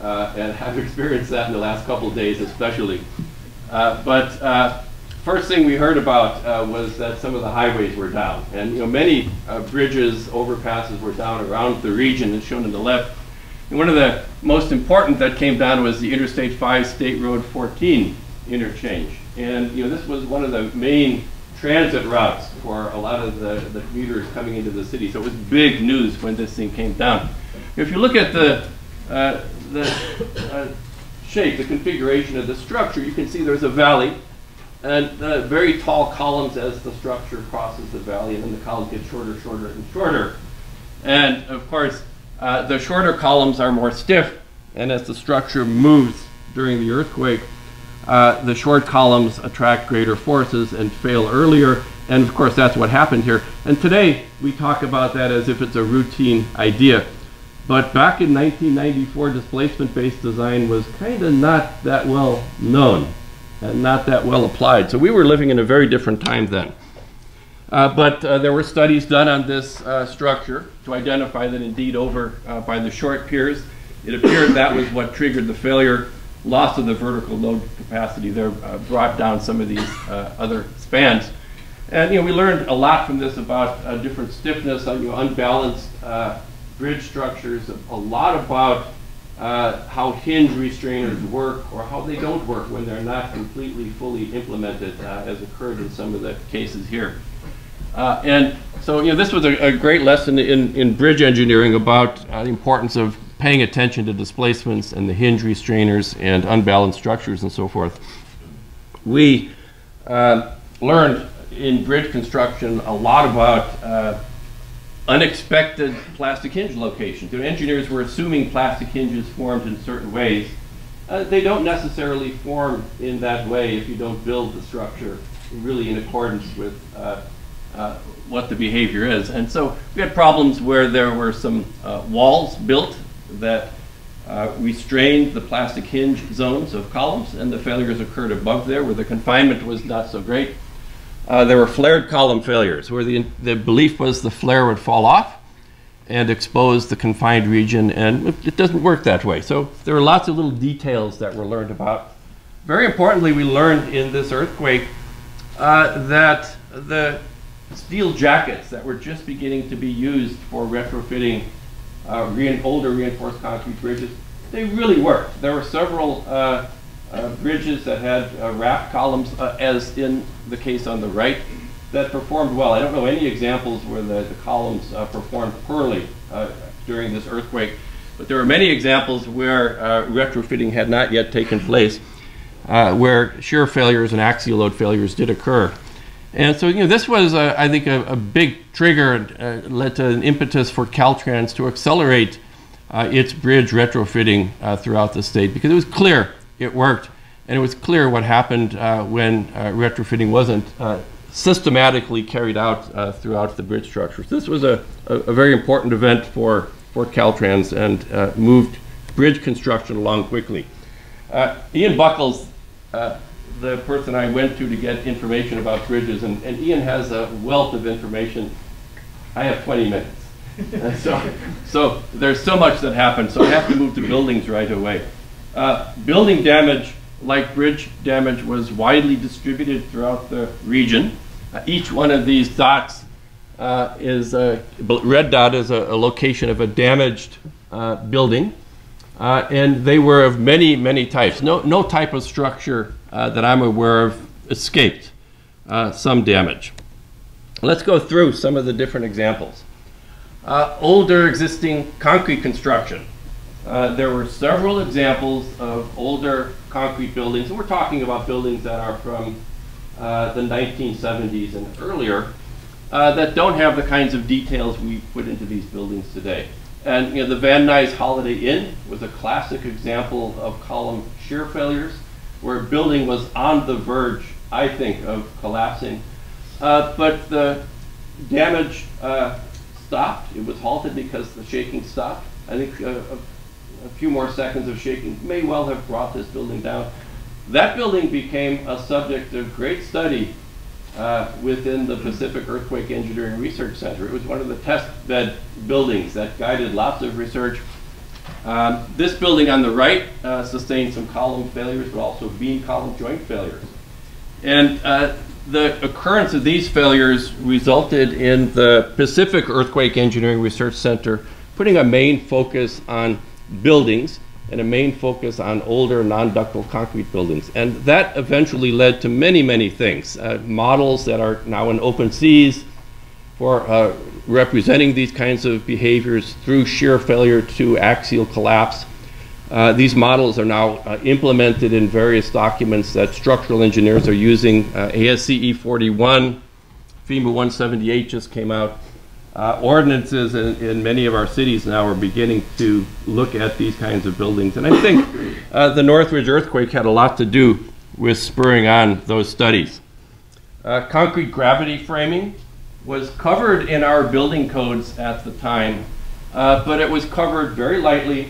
uh, and have experienced that in the last couple of days especially. Uh, but uh, first thing we heard about uh, was that some of the highways were down. And you know, many uh, bridges, overpasses were down around the region, as shown on the left. And one of the most important that came down was the Interstate 5 State Road 14 interchange. And you know, this was one of the main transit routes for a lot of the, the commuters coming into the city. So it was big news when this thing came down. If you look at the, uh, the uh, shape, the configuration of the structure, you can see there's a valley and uh, very tall columns as the structure crosses the valley, and then the columns get shorter, shorter, and shorter. And of course, uh, the shorter columns are more stiff, and as the structure moves during the earthquake, uh, the short columns attract greater forces and fail earlier. And of course, that's what happened here. And today, we talk about that as if it's a routine idea. But back in 1994, displacement-based design was kind of not that well known and not that well applied. So we were living in a very different time then. Uh, but uh, there were studies done on this uh, structure to identify that indeed over uh, by the short piers, it appeared that was what triggered the failure. Loss of the vertical load capacity there uh, brought down some of these uh, other spans. And you know, we learned a lot from this about different stiffness, you know, unbalanced bridge structures, a lot about uh, how hinge restrainers work or how they don't work when they're not completely fully implemented uh, as occurred in some of the cases here. Uh, and so you know this was a, a, great lesson in, in bridge engineering about uh, the importance of paying attention to displacements and the hinge restrainers and unbalanced structures and so forth. We uh, learned in bridge construction a lot about uh, unexpected plastic hinge locations. You know, engineers were assuming plastic hinges formed in certain ways. Uh, they don't necessarily form in that way if you don't build the structure really in accordance with uh, uh, what the behavior is. And so we had problems where there were some uh, walls built that uh, restrained the plastic hinge zones of columns, and the failures occurred above there where the confinement was not so great. Uh, there were flared column failures where the, the belief was the flare would fall off and expose the confined region, and it, doesn't work that way. So there were lots of little details that were learned about. Very importantly, we learned in this earthquake uh, that the steel jackets that were just beginning to be used for retrofitting uh, re older reinforced concrete bridges, they really worked. There were several uh, uh, bridges that had uh, wrap columns, uh, as in the case on the right, that performed well. I don't know any examples where the, the columns performed poorly during this earthquake, but there are many examples where retrofitting had not yet taken place, where shear failures and axial load failures did occur. And so, you know, this was, I think, a, a, big trigger, uh, led to an impetus for Caltrans to accelerate uh, its bridge retrofitting uh, throughout the state because it was clear it worked. And it was clear what happened uh, when uh, retrofitting wasn't uh, systematically carried out uh, throughout the bridge structures. This was a, a, a, very important event for, for Caltrans and uh, moved bridge construction along quickly. Uh, Ian Buckles, the person I went to to get information about bridges, and, and Ian has a wealth of information. I have 20 minutes. so, so there's so much that happened, so I have to move to buildings right away. Uh, building damage, like bridge damage, was widely distributed throughout the region. Uh, each one of these dots uh, is a red dot is a, a location of a damaged uh, building, uh, and they were of many many types. No no type of structure uh, that I'm aware of escaped uh, some damage. Let's go through some of the different examples. older existing concrete construction. there were several examples of older concrete buildings, we're talking about buildings that are from the 1970s and earlier, uh, that don't have the kinds of details we put into these buildings today. And you know, the Van Nuys Holiday Inn was a classic example of column shear failures, where building was on the verge, I think, of collapsing. Uh, but the damage uh, stopped. It was halted because the shaking stopped. I think uh, a, a few more seconds of shaking may well have brought this building down. That building became a subject of great study uh, within the Pacific Earthquake Engineering Research Center. It was one of the test bed buildings that guided lots of research. Um, this building on the right uh, sustained some column failures, but also beam column joint failures. And uh, the occurrence of these failures resulted in the Pacific Earthquake Engineering Research Center putting a main focus on buildings and a main focus on older non-ductile concrete buildings. And that eventually led to many, many things. Uh, models that are now in OpenSees for uh, representing these kinds of behaviors through shear failure to axial collapse. Uh, these models are now uh, implemented in various documents that structural engineers are using. Uh, ASCE 41, FEMA 178 just came out. Uh, ordinances in, in, many of our cities now are beginning to look at these kinds of buildings. And I think uh, the Northridge earthquake had a lot to do with spurring on those studies. Uh, concrete gravity framing was covered in our building codes at the time, uh, but it was covered very lightly,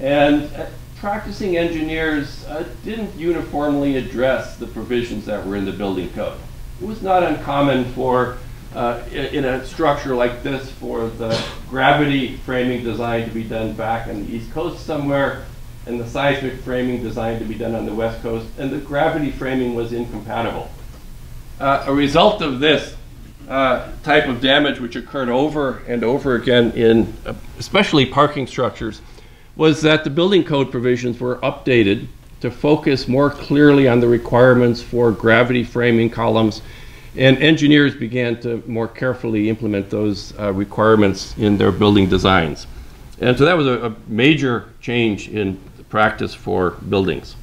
and uh, practicing engineers uh, didn't uniformly address the provisions that were in the building code. It was not uncommon for uh, in, a structure like this for the gravity framing design to be done back on the East Coast somewhere, and the seismic framing design to be done on the West Coast, and the gravity framing was incompatible. Uh, a result of this uh, type of damage, which occurred over and over again in uh, especially parking structures, was that the building code provisions were updated to focus more clearly on the requirements for gravity framing columns and engineers began to more carefully implement those uh, requirements in their building designs. And so that was a, a major change in practice for buildings.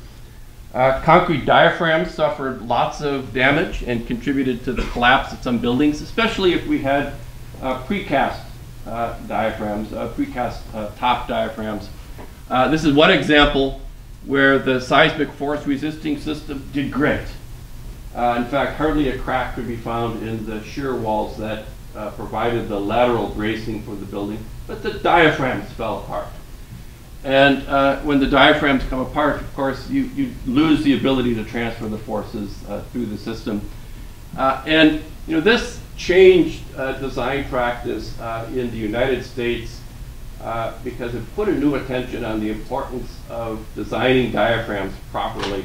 Uh, concrete diaphragms suffered lots of damage and contributed to the collapse of some buildings, especially if we had uh, precast uh, diaphragms, uh, precast uh, top diaphragms. this is one example where the seismic force resisting system did great. Uh, in fact, hardly a crack could be found in the shear walls that uh, provided the lateral bracing for the building, but the diaphragms fell apart. And uh, when the diaphragms come apart, of course, you, you lose the ability to transfer the forces uh, through the system. Uh, and you know, this changed uh, design practice in the United States because it put a new attention on the importance of designing diaphragms properly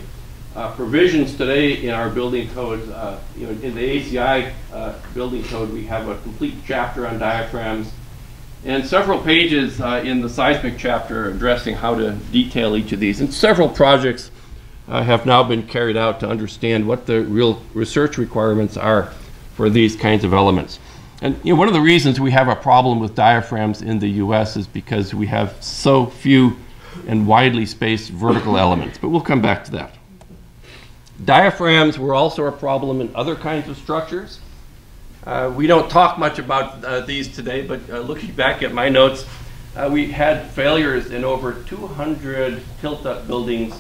uh, provisions today in our building code, uh, you know, in the ACI uh, building code, we have a complete chapter on diaphragms and several pages uh, in the seismic chapter addressing how to detail each of these. And several projects uh, have now been carried out to understand what the real research requirements are for these kinds of elements. And you know, one of the reasons we have a problem with diaphragms in the US is because we have so few and widely spaced vertical elements. But we'll come back to that. Diaphragms were also a problem in other kinds of structures. Uh, we don't talk much about uh, these today, but uh, looking back at my notes, uh, we had failures in over 200 tilt-up buildings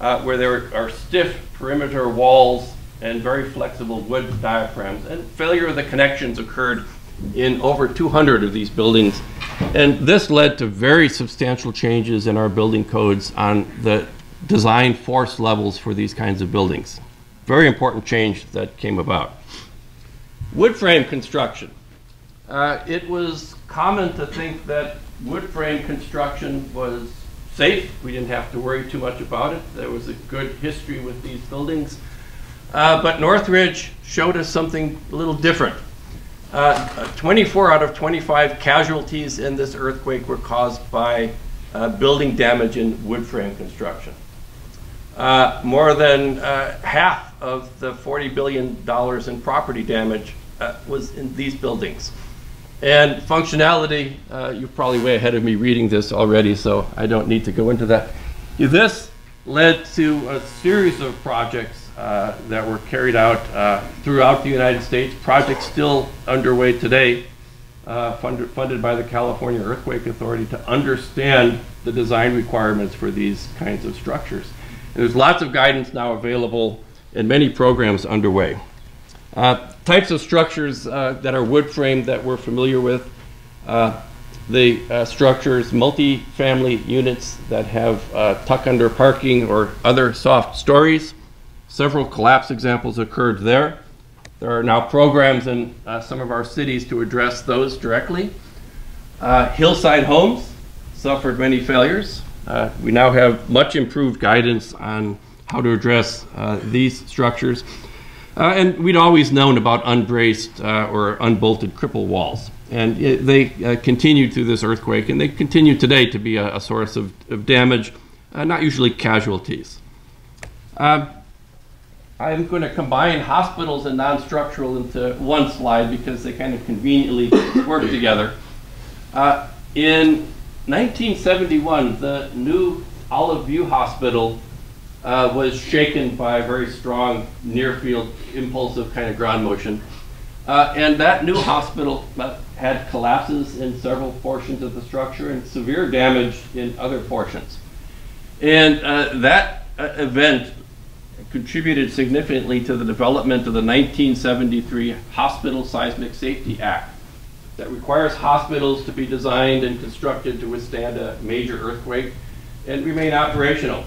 uh, where there are stiff perimeter walls and very flexible wood diaphragms. And failure of the connections occurred in over 200 of these buildings. And this led to very substantial changes in our building codes on the design force levels for these kinds of buildings. Very important change that came about. Wood frame construction. Uh, it was common to think that wood frame construction was safe. We didn't have to worry too much about it. There was a good history with these buildings. Uh, but Northridge showed us something a little different. Uh, 24 out of 25 casualties in this earthquake were caused by uh, building damage in wood frame construction. Uh, more than uh, half of the $40 billion in property damage uh, was in these buildings. And functionality, uh, you're probably way ahead of me reading this already, so I don't need to go into that. This led to a series of projects uh, that were carried out uh, throughout the United States, projects still underway today, uh, funded, by the California Earthquake Authority to understand the design requirements for these kinds of structures. And there's lots of guidance now available and many programs underway. Uh, types of structures uh, that are wood framed that we're familiar with. Uh, the uh, structures, multi-family units that have uh, tuck under parking or other soft stories. Several collapse examples occurred there. There are now programs in uh, some of our cities to address those directly. hillside homes suffered many failures. We now have much improved guidance on how to address these structures. Uh, and we'd always known about unbraced uh, or unbolted cripple walls. And it, they uh, continued through this earthquake, and they continue today to be a, a source of, of damage, uh, not usually casualties. Um, I'm going to combine hospitals and non-structural into one slide because they kind of conveniently work together. in 1971, the new Olive View Hospital uh, was shaken by a very strong near field impulsive kind of ground motion. Uh, and that new hospital uh, had collapses in several portions of the structure and severe damage in other portions. And uh, that uh, event contributed significantly to the development of the 1973 Hospital Seismic Safety Act that requires hospitals to be designed and constructed to withstand a major earthquake and remain operational.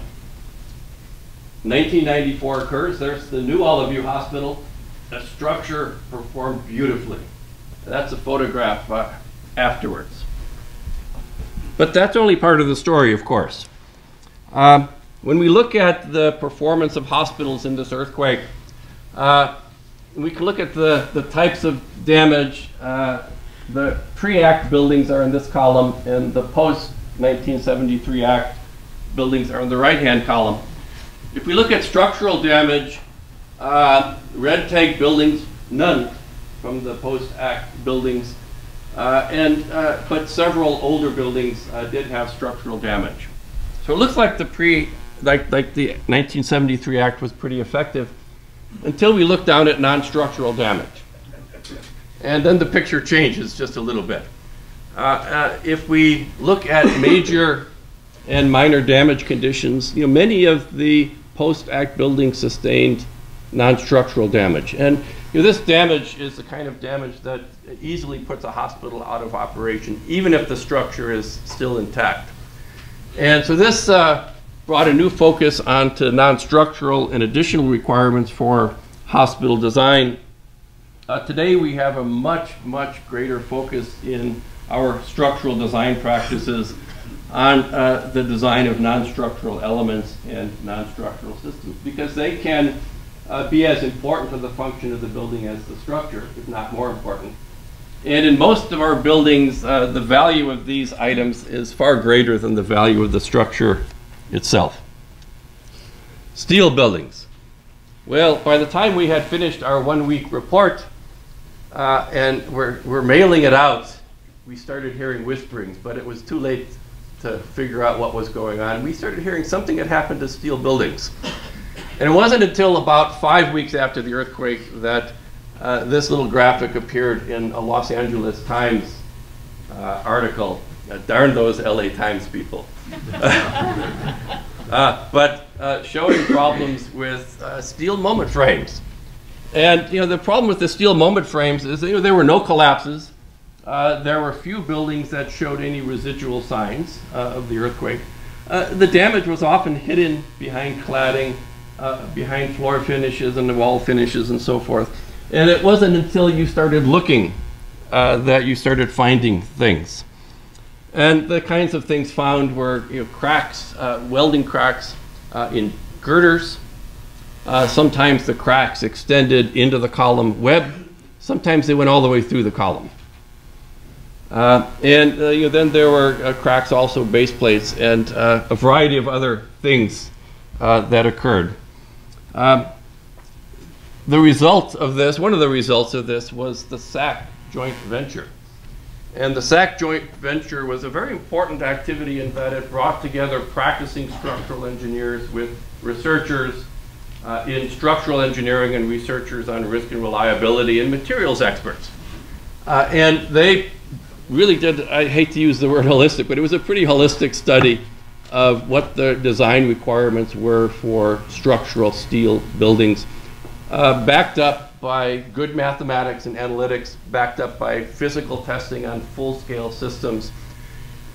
1994 occurs, there's the new Olive View Hospital. The structure performed beautifully. That's a photograph uh, afterwards. But that's only part of the story, of course. Um, when we look at the performance of hospitals in this earthquake, uh, we can look at the, the types of damage uh, the pre-act buildings are in this column, and the post-1973 act buildings are in the right-hand column. If we look at structural damage, uh, red tag buildings, none from the post-act buildings, uh, and uh, but several older buildings uh, did have structural damage. So it looks like the pre, like like the 1973 act was pretty effective, until we look down at non-structural damage. And then the picture changes just a little bit. Uh, if we look at major and minor damage conditions, you know, many of the post-act buildings sustained non-structural damage. And you know, this damage is the kind of damage that easily puts a hospital out of operation, even if the structure is still intact. And so this uh, brought a new focus onto non-structural and additional requirements for hospital design uh, today we have a much, much greater focus in our structural design practices on uh, the design of non-structural elements and non-structural systems because they can uh, be as important to the function of the building as the structure, if not more important. And in most of our buildings, uh, the value of these items is far greater than the value of the structure itself. Steel buildings. Well, by the time we had finished our one-week report, uh, and we're, we're mailing it out. We started hearing whisperings, but it was too late to figure out what was going on. We started hearing something had happened to steel buildings. And it wasn't until about five weeks after the earthquake that uh, this little graphic appeared in a Los Angeles Times uh, article. Uh, darn those LA Times people. Uh, but uh, showing problems with steel moment frames. And you know the problem with the steel moment frames is you know, there were no collapses. Uh, there were few buildings that showed any residual signs uh, of the earthquake. Uh, the damage was often hidden behind cladding, behind floor finishes and the wall finishes and so forth. And it wasn't until you started looking that you started finding things. And the kinds of things found were you know, cracks, welding cracks in girders, Uh, sometimes the cracks extended into the column web. Sometimes they went all the way through the column. Uh, and uh, you know, then there were uh, cracks also base plates and uh, a variety of other things uh, that occurred. Um, the result of this, one of the results of this was the SAC joint venture. And the SAC joint venture was a very important activity in that it brought together practicing structural engineers with researchers uh, in structural engineering and researchers on risk and reliability and materials experts. And they really did, I hate to use the word holistic, but it was a pretty holistic study of what the design requirements were for structural steel buildings, uh, backed up by good mathematics and analytics, backed up by physical testing on full-scale systems.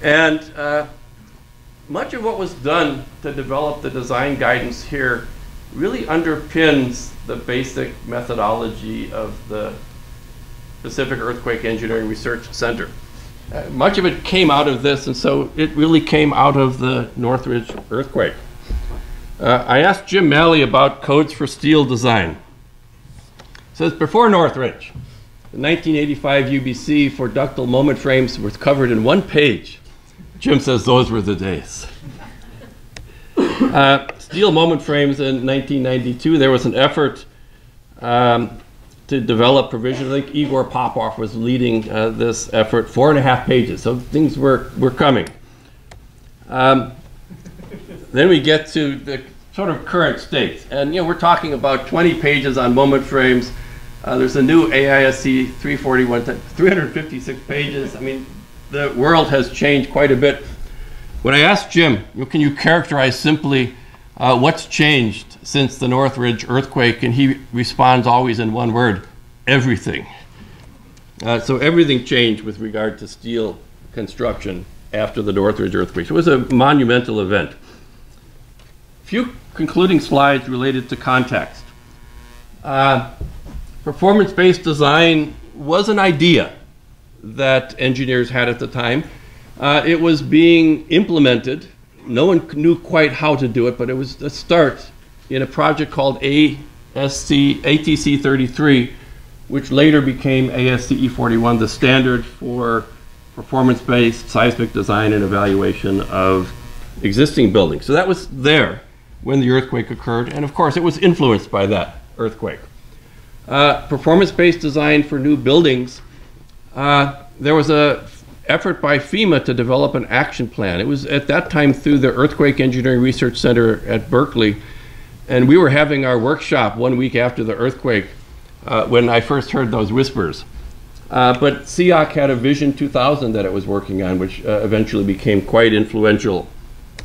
And uh, much of what was done to develop the design guidance here really underpins the basic methodology of the Pacific Earthquake Engineering Research Center. Uh, much of it came out of this, and so it really came out of the Northridge earthquake. Uh, I asked Jim Malley about codes for steel design. It says before Northridge, the 1985 UBC for ductile moment frames was covered in one page. Jim says those were the days. Uh, steel moment frames in 1992, there was an effort um, to develop provisions. I think Igor Popov was leading uh, this effort, four and a half pages. So things were, were coming. Um, then we get to the sort of current state. And you know, we're talking about 20 pages on moment frames. Uh, there's a new AISC 341, 356 pages. I mean, the world has changed quite a bit. When I asked Jim, can you characterize simply uh, what's changed since the Northridge earthquake? And he responds always in one word everything. Uh, so everything changed with regard to steel construction after the Northridge earthquake. It was a monumental event. Few concluding slides related to context. Uh, Performance-based design was an idea that engineers had at the time. Uh, it was being implemented no one knew quite how to do it, but it was a start in a project called ASC, ATC 33, which later became ASCE 41, the standard for performance-based seismic design and evaluation of existing buildings. So that was there when the earthquake occurred, and of course it was influenced by that earthquake. Uh, performance-based design for new buildings, uh, there was a effort by FEMA to develop an action plan. It was at that time through the Earthquake Engineering Research Center at Berkeley, and we were having our workshop one week after the earthquake uh, when I first heard those whispers. Uh, but SEAOC had a Vision 2000 that it was working on, which uh, eventually became quite influential.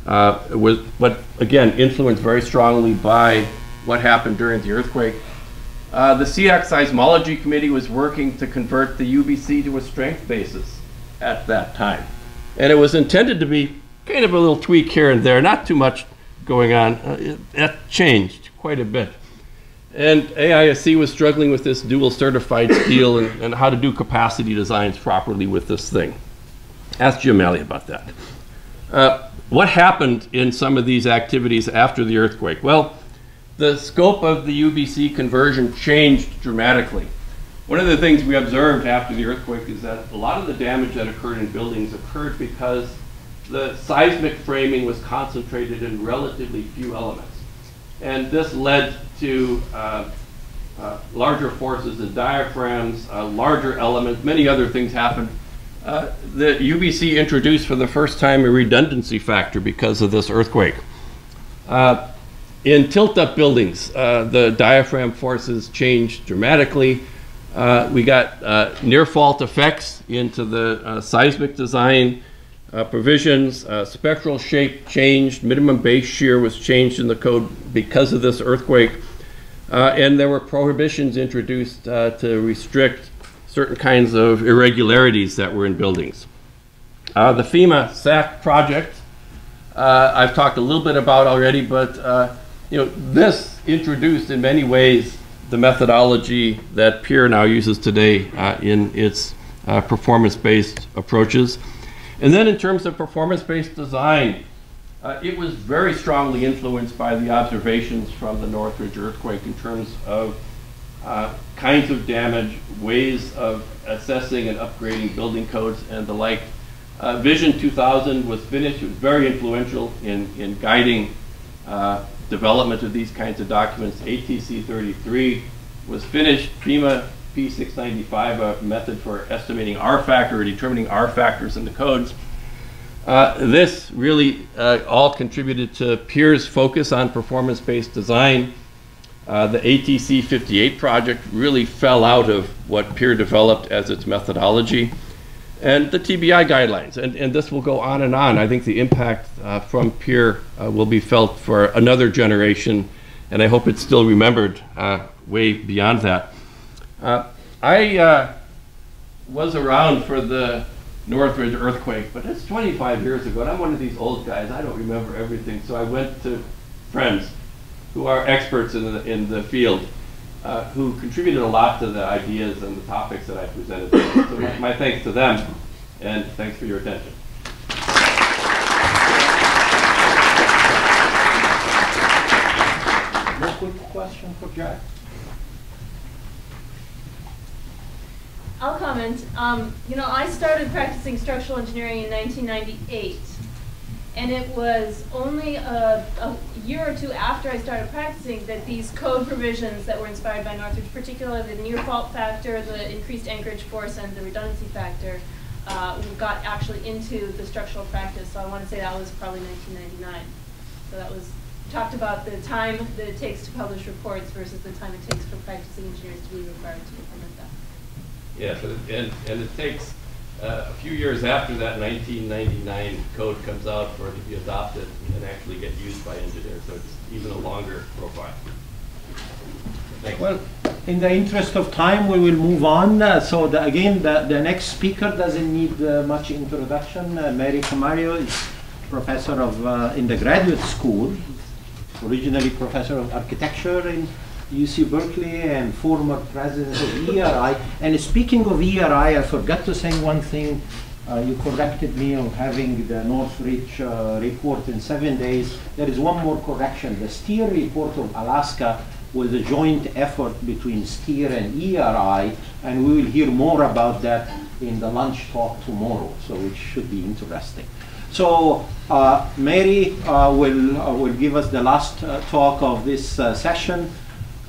Uh, was, but again, influenced very strongly by what happened during the earthquake. Uh, the SEAOC Seismology Committee was working to convert the UBC to a strength basis at that time. And it was intended to be kind of a little tweak here and there, not too much going on. Uh, that changed quite a bit. And AISC was struggling with this dual certified steel and, and how to do capacity designs properly with this thing. Ask Jim Malley about that. Uh, what happened in some of these activities after the earthquake? Well, the scope of the UBC conversion changed dramatically. One of the things we observed after the earthquake is that a lot of the damage that occurred in buildings occurred because the seismic framing was concentrated in relatively few elements. And this led to uh, uh, larger forces in diaphragms, uh, larger elements, many other things happened. Uh, the UBC introduced for the first time a redundancy factor because of this earthquake. Uh, in tilt-up buildings, uh, the diaphragm forces changed dramatically. We got uh, near fault effects into the seismic design uh, provisions. Uh, spectral shape changed. Minimum base shear was changed in the code because of this earthquake. Uh, and there were prohibitions introduced to restrict certain kinds of irregularities that were in buildings. the FEMA SAC project, I've talked a little bit about already, but you know, this introduced in many ways the methodology that PEER now uses today uh, in its uh, performance-based approaches. And then in terms of performance-based design, Uh, it was very strongly influenced by the observations from the Northridge earthquake in terms of uh, kinds of damage, ways of assessing and upgrading building codes and the like. Uh, Vision 2000 was finished. It was very influential in, in guiding uh, development of these kinds of documents. ATC 33 was finished. FEMA P695, a method for estimating R factor or determining R factors in the codes. Uh, this really uh, all contributed to PEER's focus on performance-based design. Uh, the ATC 58 project really fell out of what PEER developed as its methodology. And the TBI guidelines, and, and this will go on and on. I think the impact uh, from Pier uh, will be felt for another generation, and I hope it's still remembered uh, way beyond that. I was around for the Northridge earthquake, but it's 25 years ago, and I'm one of these old guys. I don't remember everything, so I went to friends who are experts in the, in the field, uh, who contributed a lot to the ideas and the topics that I presented. so my, my thanks to them, and thanks for your attention. Quick question for Jack? I'll comment. Um, you know, I started practicing structural engineering in 1998. And it was only a, a, year or two after I started practicing that these code provisions that were inspired by Northridge, particularly the near fault factor, the increased anchorage force, and the redundancy factor, uh, got actually into the structural practice. So I want to say that was probably 1999. So that was talked about the time that it takes to publish reports versus the time it takes for practicing engineers to be required to implement that. Yes, and, and it takes uh, a few years after that 1999 code comes out for it to be adopted and actually get used by engineers. So it's even a longer profile. Thanks. Well, in the interest of time, we will move on. Uh, so the, again, the, the next speaker doesn't need uh, much introduction. Uh, Mary Comerio is professor of uh, in the graduate school, originally professor of architecture in UC Berkeley and former president of EERI. And speaking of EERI, I forgot to say one thing. Uh, you corrected me on having the Northridge uh, report in seven days. There is one more correction. The STEER report of Alaska was a joint effort between STEER and EERI, and we will hear more about that in the lunch talk tomorrow, so it should be interesting. So uh, Mary uh, will, uh, will give us the last uh, talk of this session.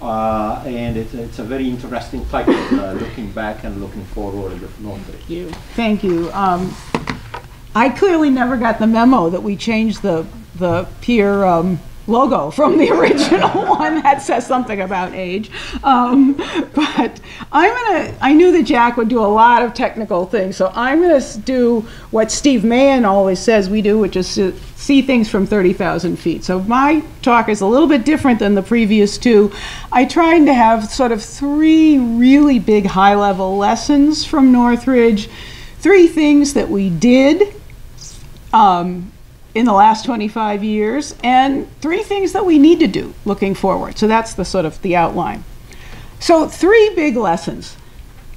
Uh, and it, it's a very interesting title, uh, looking back and looking forward. Thank you. Thank you. Um, I clearly never got the memo that we changed the the PEER um, logo from the original one that says something about age. Um, but I'm gonna, I knew that Jack would do a lot of technical things, so I'm gonna do what Steve Mahin always says we do, which is to see things from 30,000 feet. So my talk is a little bit different than the previous two. I tried to have sort of three really big high level lessons from Northridge, three things that we did. Um, in the last 25 years and three things that we need to do looking forward. So that's the sort of the outline. So three big lessons.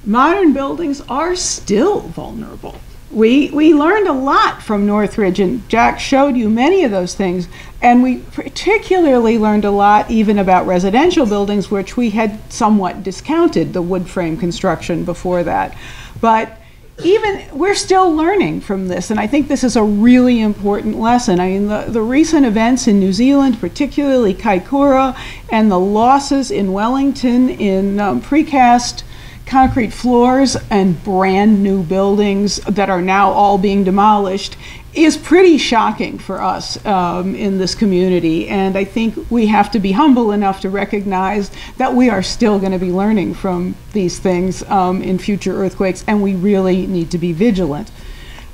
Modern buildings are still vulnerable. We, we learned a lot from Northridge, and Jack showed you many of those things. And we particularly learned a lot even about residential buildings, which we had somewhat discounted the wood frame construction before that. But even we're still learning from this, and I think this is a really important lesson. I mean, the, the recent events in New Zealand, particularly Kaikoura, and the losses in Wellington in um, precast concrete floors and brand new buildings that are now all being demolished is pretty shocking for us um, in this community. And I think we have to be humble enough to recognize that we are still going to be learning from these things um, in future earthquakes, and we really need to be vigilant.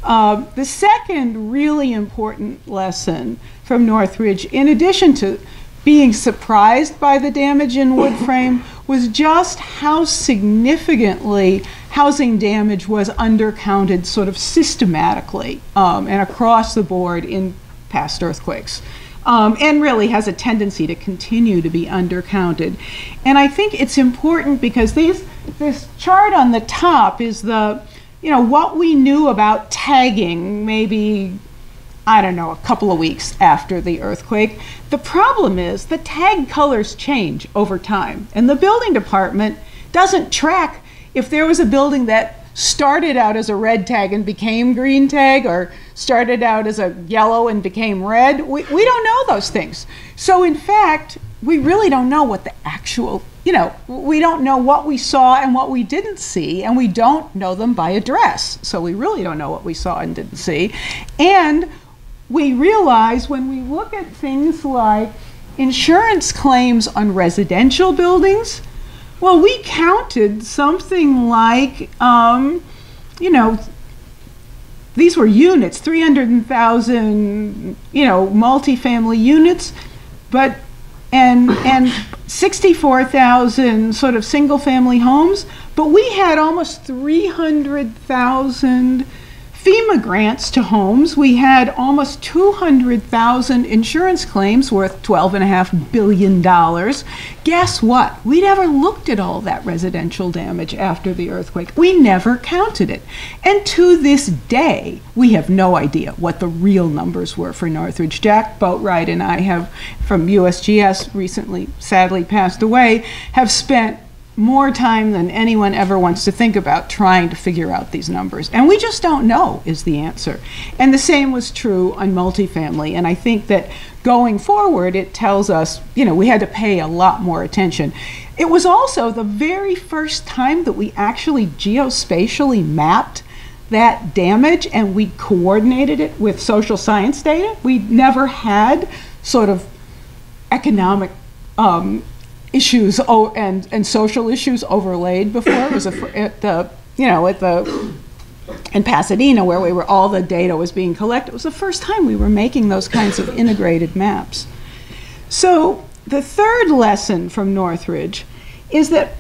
Uh, the second really important lesson from Northridge, in addition to being surprised by the damage in wood frame, was just how significantly housing damage was undercounted sort of systematically um, and across the board in past earthquakes. Um, and really has a tendency to continue to be undercounted. And I think it's important because these, this chart on the top is the, you know, what we knew about tagging maybe I don't know, a couple of weeks after the earthquake. The problem is the tag colors change over time, and the building department doesn't track if there was a building that started out as a red tag and became green tag or started out as a yellow and became red. We, we don't know those things. So, in fact, we really don't know what the actual, you know, we don't know what we saw and what we didn't see, and we don't know them by address. So, we really don't know what we saw and didn't see. And we realize when we look at things like insurance claims on residential buildings, well, we counted something like, um, you know, these were units, 300,000, you know, multifamily units, but and and 64,000 sort of single family homes, but we had almost 300,000 FEMA grants to homes. We had almost 200,000 insurance claims worth $12.5 billion. Guess what? We never looked at all that residential damage after the earthquake. We never counted it. And to this day, we have no idea what the real numbers were for Northridge. Jack Boatwright and I have, from USGS, recently sadly passed away, have spent more time than anyone ever wants to think about trying to figure out these numbers. And we just don't know, is the answer. And the same was true on multifamily. And I think that going forward, it tells us, you know, we had to pay a lot more attention. It was also the very first time that we actually geospatially mapped that damage and we coordinated it with social science data. We never had sort of economic um, issues oh, and, and social issues overlaid before. It was a, at the, you know, at the, in Pasadena where we were, all the data was being collected. It was the first time we were making those kinds of integrated maps. So the third lesson from Northridge is that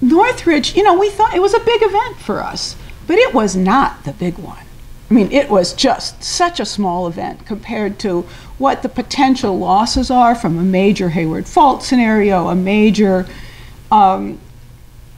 Northridge, you know, we thought it was a big event for us, but it was not the big one. I mean, it was just such a small event compared to what the potential losses are from a major Hayward Fault scenario, a major um,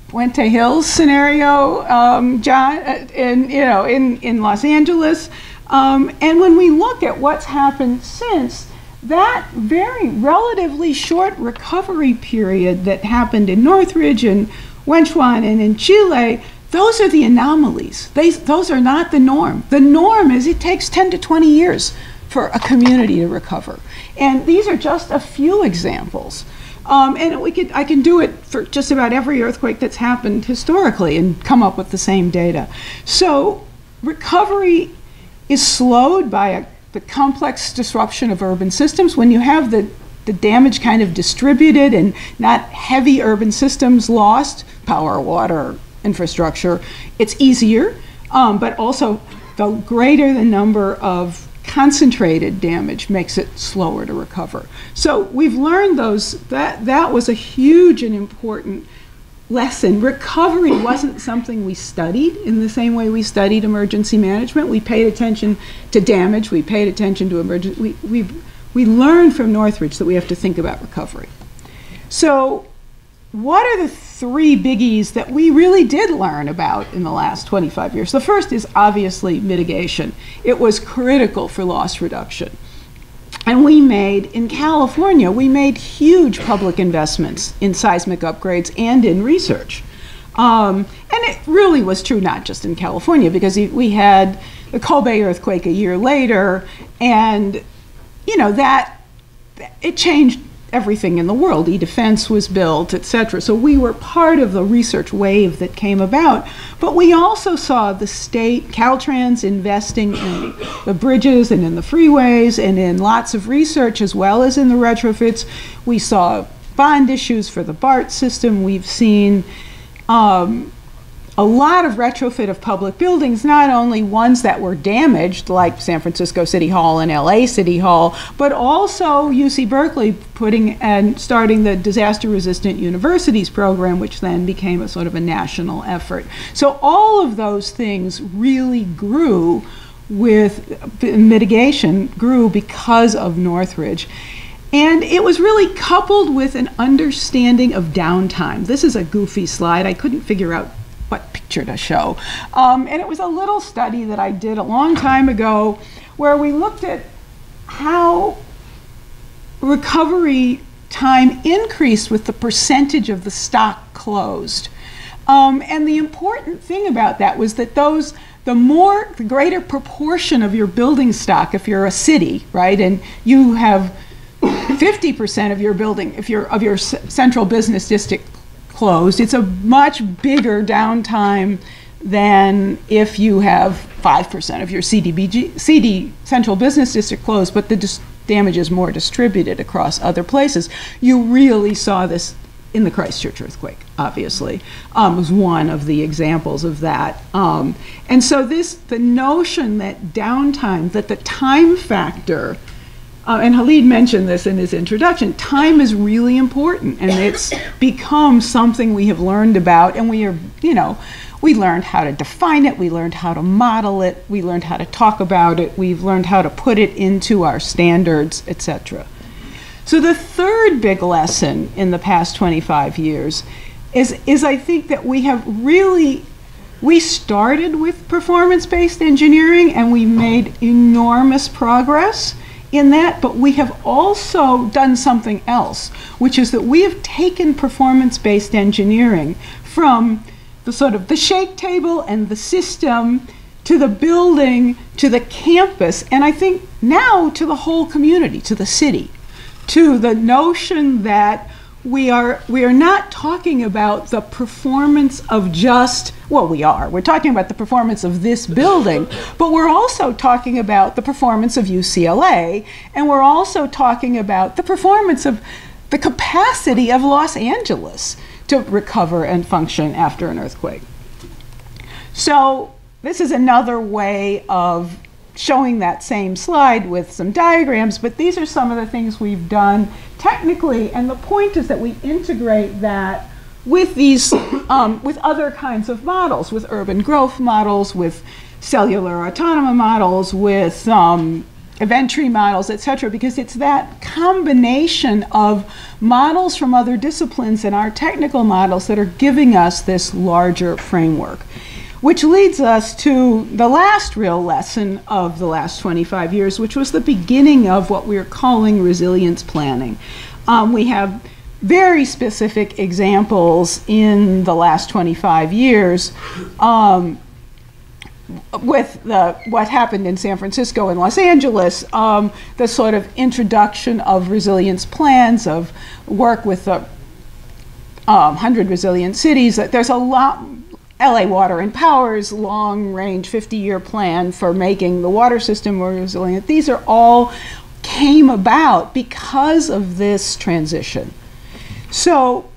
Puente Hills scenario, um, John, uh, in you know, in in Los Angeles, um, and when we look at what's happened since, that very relatively short recovery period that happened in Northridge and Wenchuan and in Chile those are the anomalies. They, those are not the norm. The norm is it takes 10 to 20 years for a community to recover. And these are just a few examples. Um, and we could, I can do it for just about every earthquake that's happened historically and come up with the same data. So recovery is slowed by a, the complex disruption of urban systems. When you have the, the damage kind of distributed and not heavy urban systems lost, power, water, infrastructure, it's easier, um, but also the greater the number of concentrated damage makes it slower to recover. So we've learned those, that, that was a huge and important lesson. Recovery wasn't something we studied in the same way we studied emergency management. We paid attention to damage, we paid attention to emergency, we, we, we learned from Northridge that we have to think about recovery. So what are the three biggies that we really did learn about in the last 25 years? The first is obviously mitigation. It was critical for loss reduction. And we made, in California, we made huge public investments in seismic upgrades and in research. Um, and it really was true not just in California, because we had the Kobe earthquake a year later, and, you know, that, it changed everything in the world. E-defense was built, etc. So we were part of the research wave that came about. But we also saw the state, Caltrans, investing in the bridges and in the freeways and in lots of research as well as in the retrofits. We saw bond issues for the BART system. We've seen um, a lot of retrofit of public buildings, not only ones that were damaged, like San Francisco City Hall and LA City Hall, but also UC Berkeley putting and starting the disaster resistant universities program, which then became a sort of a national effort. So all of those things really grew with mitigation, grew because of Northridge. And it was really coupled with an understanding of downtime. This is a goofy slide. I couldn't figure out what picture to show. Um, and it was a little study that I did a long time ago where we looked at how recovery time increased with the percentage of the stock closed. Um, and the important thing about that was that those, the more, the greater proportion of your building stock, if you're a city, right, and you have 50% of your building, if you're of your central business district closed, it's a much bigger downtime than if you have 5% of your CDBG, CD, central business district closed, but the damage is more distributed across other places. You really saw this in the Christchurch earthquake, obviously, um, was one of the examples of that. Um, and so this, the notion that downtime, that the time factor, uh, and Khalid mentioned this in his introduction, time is really important, and it's become something we have learned about, and we are, you know, we learned how to define it, we learned how to model it, we learned how to talk about it, we've learned how to put it into our standards, etc. So the third big lesson in the past 25 years is, is I think that we have really, we started with performance-based engineering and we made enormous progress in that, but we have also done something else, which is that we have taken performance-based engineering from the sort of the shake table and the system to the building to the campus, and I think now to the whole community, to the city to the notion that we are we are not talking about the performance of just well we are. We're talking about the performance of this building but we're also talking about the performance of UCLA and we're also talking about the performance of the capacity of Los Angeles to recover and function after an earthquake. So this is another way of showing that same slide with some diagrams, but these are some of the things we've done technically, and the point is that we integrate that with these, um, with other kinds of models, with urban growth models, with cellular autonomous models, with um, event tree models, et cetera, because it's that combination of models from other disciplines and our technical models that are giving us this larger framework. Which leads us to the last real lesson of the last 25 years, which was the beginning of what we're calling resilience planning. Um, we have very specific examples in the last 25 years um, with the, what happened in San Francisco and Los Angeles, um, the sort of introduction of resilience plans, of work with the 100 um, resilient cities. There's a lot LA Water and Power's long range 50 year plan for making the water system more resilient. These are all came about because of this transition. So,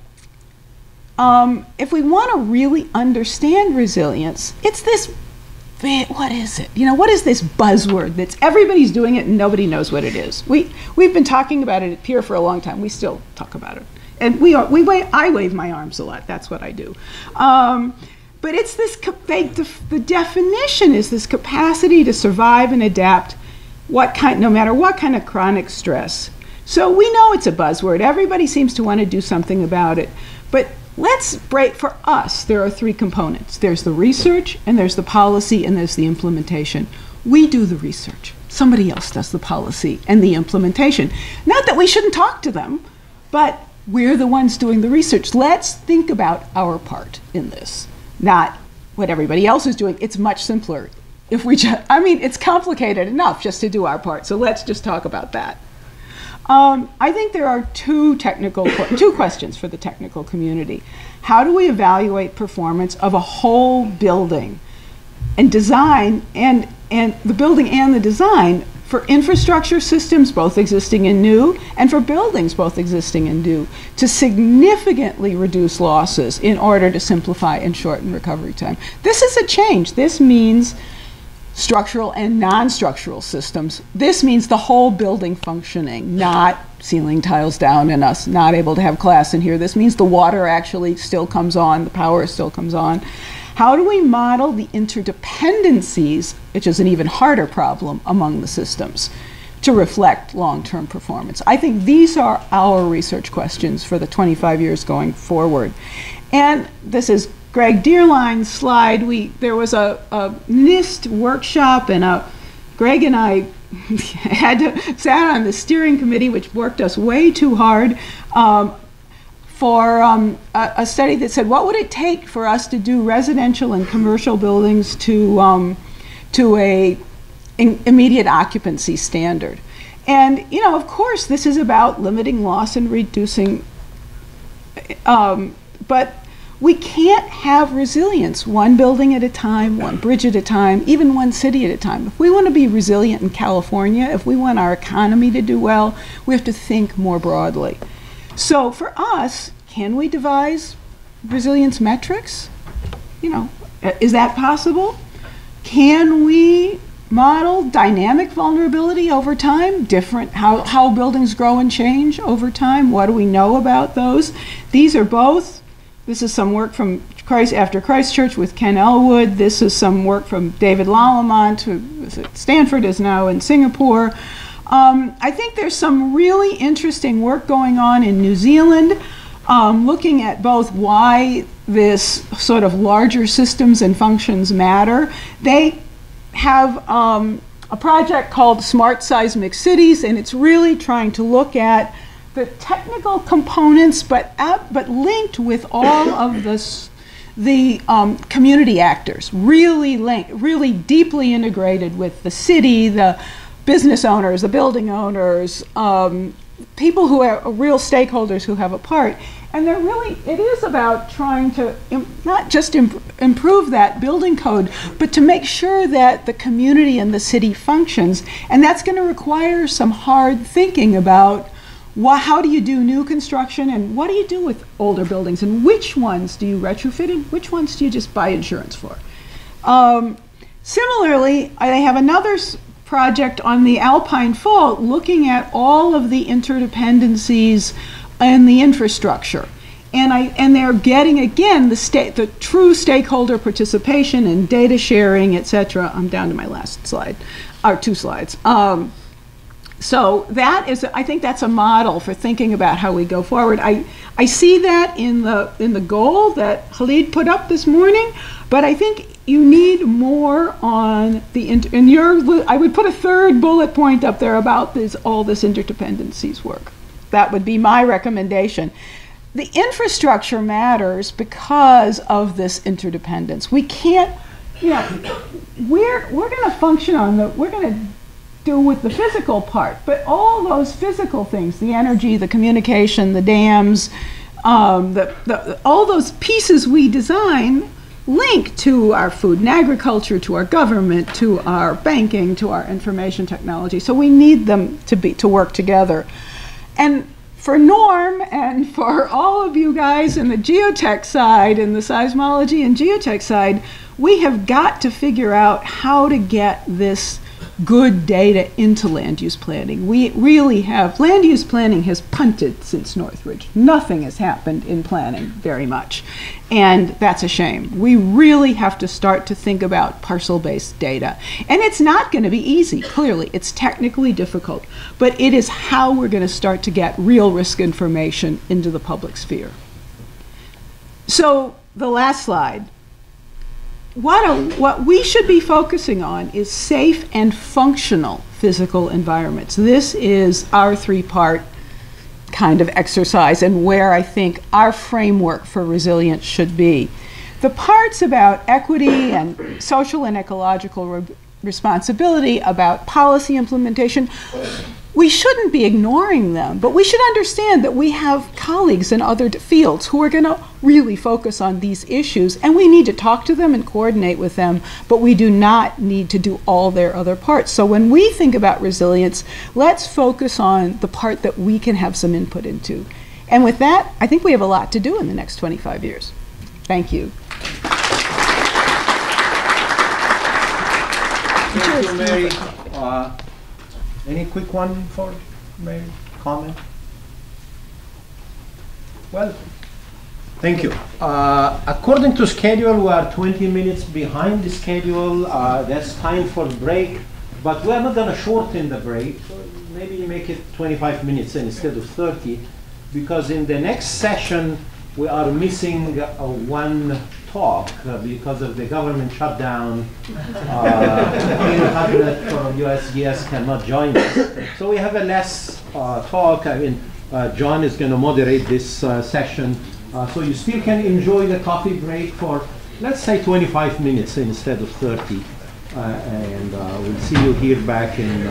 um, if we want to really understand resilience, it's this what is it? You know, what is this buzzword that's everybody's doing it and nobody knows what it is? We we've been talking about it at PEER for a long time. We still talk about it, and we are we wave, I wave my arms a lot. That's what I do. Um, but it's this, they, the, definition is this capacity to survive and adapt what kind, no matter what kind of chronic stress. So we know it's a buzzword. Everybody seems to want to do something about it. But let's break for us. There are three components there's the research, and there's the policy, and there's the implementation. We do the research, somebody else does the policy and the implementation. Not that we shouldn't talk to them, but we're the ones doing the research. Let's think about our part in this not what everybody else is doing. It's much simpler. If we just, I mean, it's complicated enough just to do our part. So let's just talk about that. Um, I think there are two technical two questions for the technical community. How do we evaluate performance of a whole building and design and and the building and the design for infrastructure systems, both existing and new, and for buildings, both existing and new, to significantly reduce losses in order to simplify and shorten recovery time. This is a change. This means structural and non-structural systems. This means the whole building functioning, not ceiling tiles down and us not able to have class in here. This means the water actually still comes on, the power still comes on. How do we model the interdependencies, which is an even harder problem, among the systems to reflect long term performance? I think these are our research questions for the 25 years going forward. And this is Greg Deierlein's slide. We, there was a, a NIST workshop and a Greg and I had to sat on the steering committee, which worked us way too hard. Um, for um, a, a, study that said what would it take for us to do residential and commercial buildings to um, to a immediate occupancy standard. And you know, of course, this is about limiting loss and reducing. Um, but we can't have resilience one building at a time, one bridge at a time, even one city at a time. If we want to be resilient in California, if we want our economy to do well, we have to think more broadly. So for us, can we devise resilience metrics? You know, is that possible? Can we model dynamic vulnerability over time different how, how buildings grow and change over time what do we know about those these are both this is some work from Christ after Christchurch with Ken Elwood. This is some work from David Lallemant, who at Stanford, is now in Singapore. Um, I think there's some really interesting work going on in New Zealand, um, looking at both why this sort of larger systems and functions matter. They have um, a project called Smart Seismic Cities, and it's really trying to look at the technical components, but but linked with all of this, the um, community actors, really linked, really deeply integrated with the city, the business owners, the building owners, um, people who are real stakeholders who have a part. And they're really, it is about trying to not just imp improve that building code, but to make sure that the community and the city functions. And that's going to require some hard thinking about how do you do new construction and what do you do with older buildings and which ones do you retrofit and which ones do you just buy insurance for? Um, similarly, I have another project on the Alpine Fault looking at all of the interdependencies and the infrastructure. And, I, and they're getting again the state the true stakeholder participation and data sharing, et cetera. I'm down to my last slide, or two slides. Um, so that is, I think that's a model for thinking about how we go forward. I, I see that in the, in the goal that Khalid put up this morning, but I think you need more on the, in your, I would put a third bullet point up there about this, all this interdependencies work. That would be my recommendation. The infrastructure matters because of this interdependence. We can't, you know, we're, we're going to function on the, we're going to do with the physical part, but all those physical things, the energy, the communication, the dams, um, the, the, all those pieces we design link to our food and agriculture, to our government, to our banking, to our information technology. So we need them to be to work together. And for Norm and for all of you guys in the geotech side and the seismology and geotech side, we have got to figure out how to get this good data into land use planning. We really have, land use planning has punted since Northridge. Nothing has happened in planning very much. And that's a shame. We really have to start to think about parcel based data. And it's not going to be easy, clearly. It's technically difficult. But it is how we're going to start to get real risk information into the public sphere. So, the last slide what, a, what we should be focusing on is safe and functional physical environments. This is our three part kind of exercise and where I think our framework for resilience should be. The parts about equity and social and ecological re responsibility, about policy implementation, we shouldn't be ignoring them, but we should understand that we have colleagues in other fields who are going to really focus on these issues, and we need to talk to them and coordinate with them, but we do not need to do all their other parts. So when we think about resilience, let's focus on the part that we can have some input into. And with that, I think we have a lot to do in the next 25 years. Thank you. Thank you, Mary. Uh, any quick one for Mary? Comment? Well, thank you. Uh, according to schedule, we are 20 minutes behind the schedule. Uh, that's time for break, but we are not going to shorten the break. Maybe make it 25 minutes instead of 30, because in the next session we are missing uh, one talk uh, because of the government shutdown. Uh, 800 from USGS cannot join us. So we have a less uh, talk. I mean, uh, John is going to moderate this uh, session. Uh, so you still can enjoy the coffee break for, let's say, 25 minutes instead of 30. Uh, and we'll see you here back in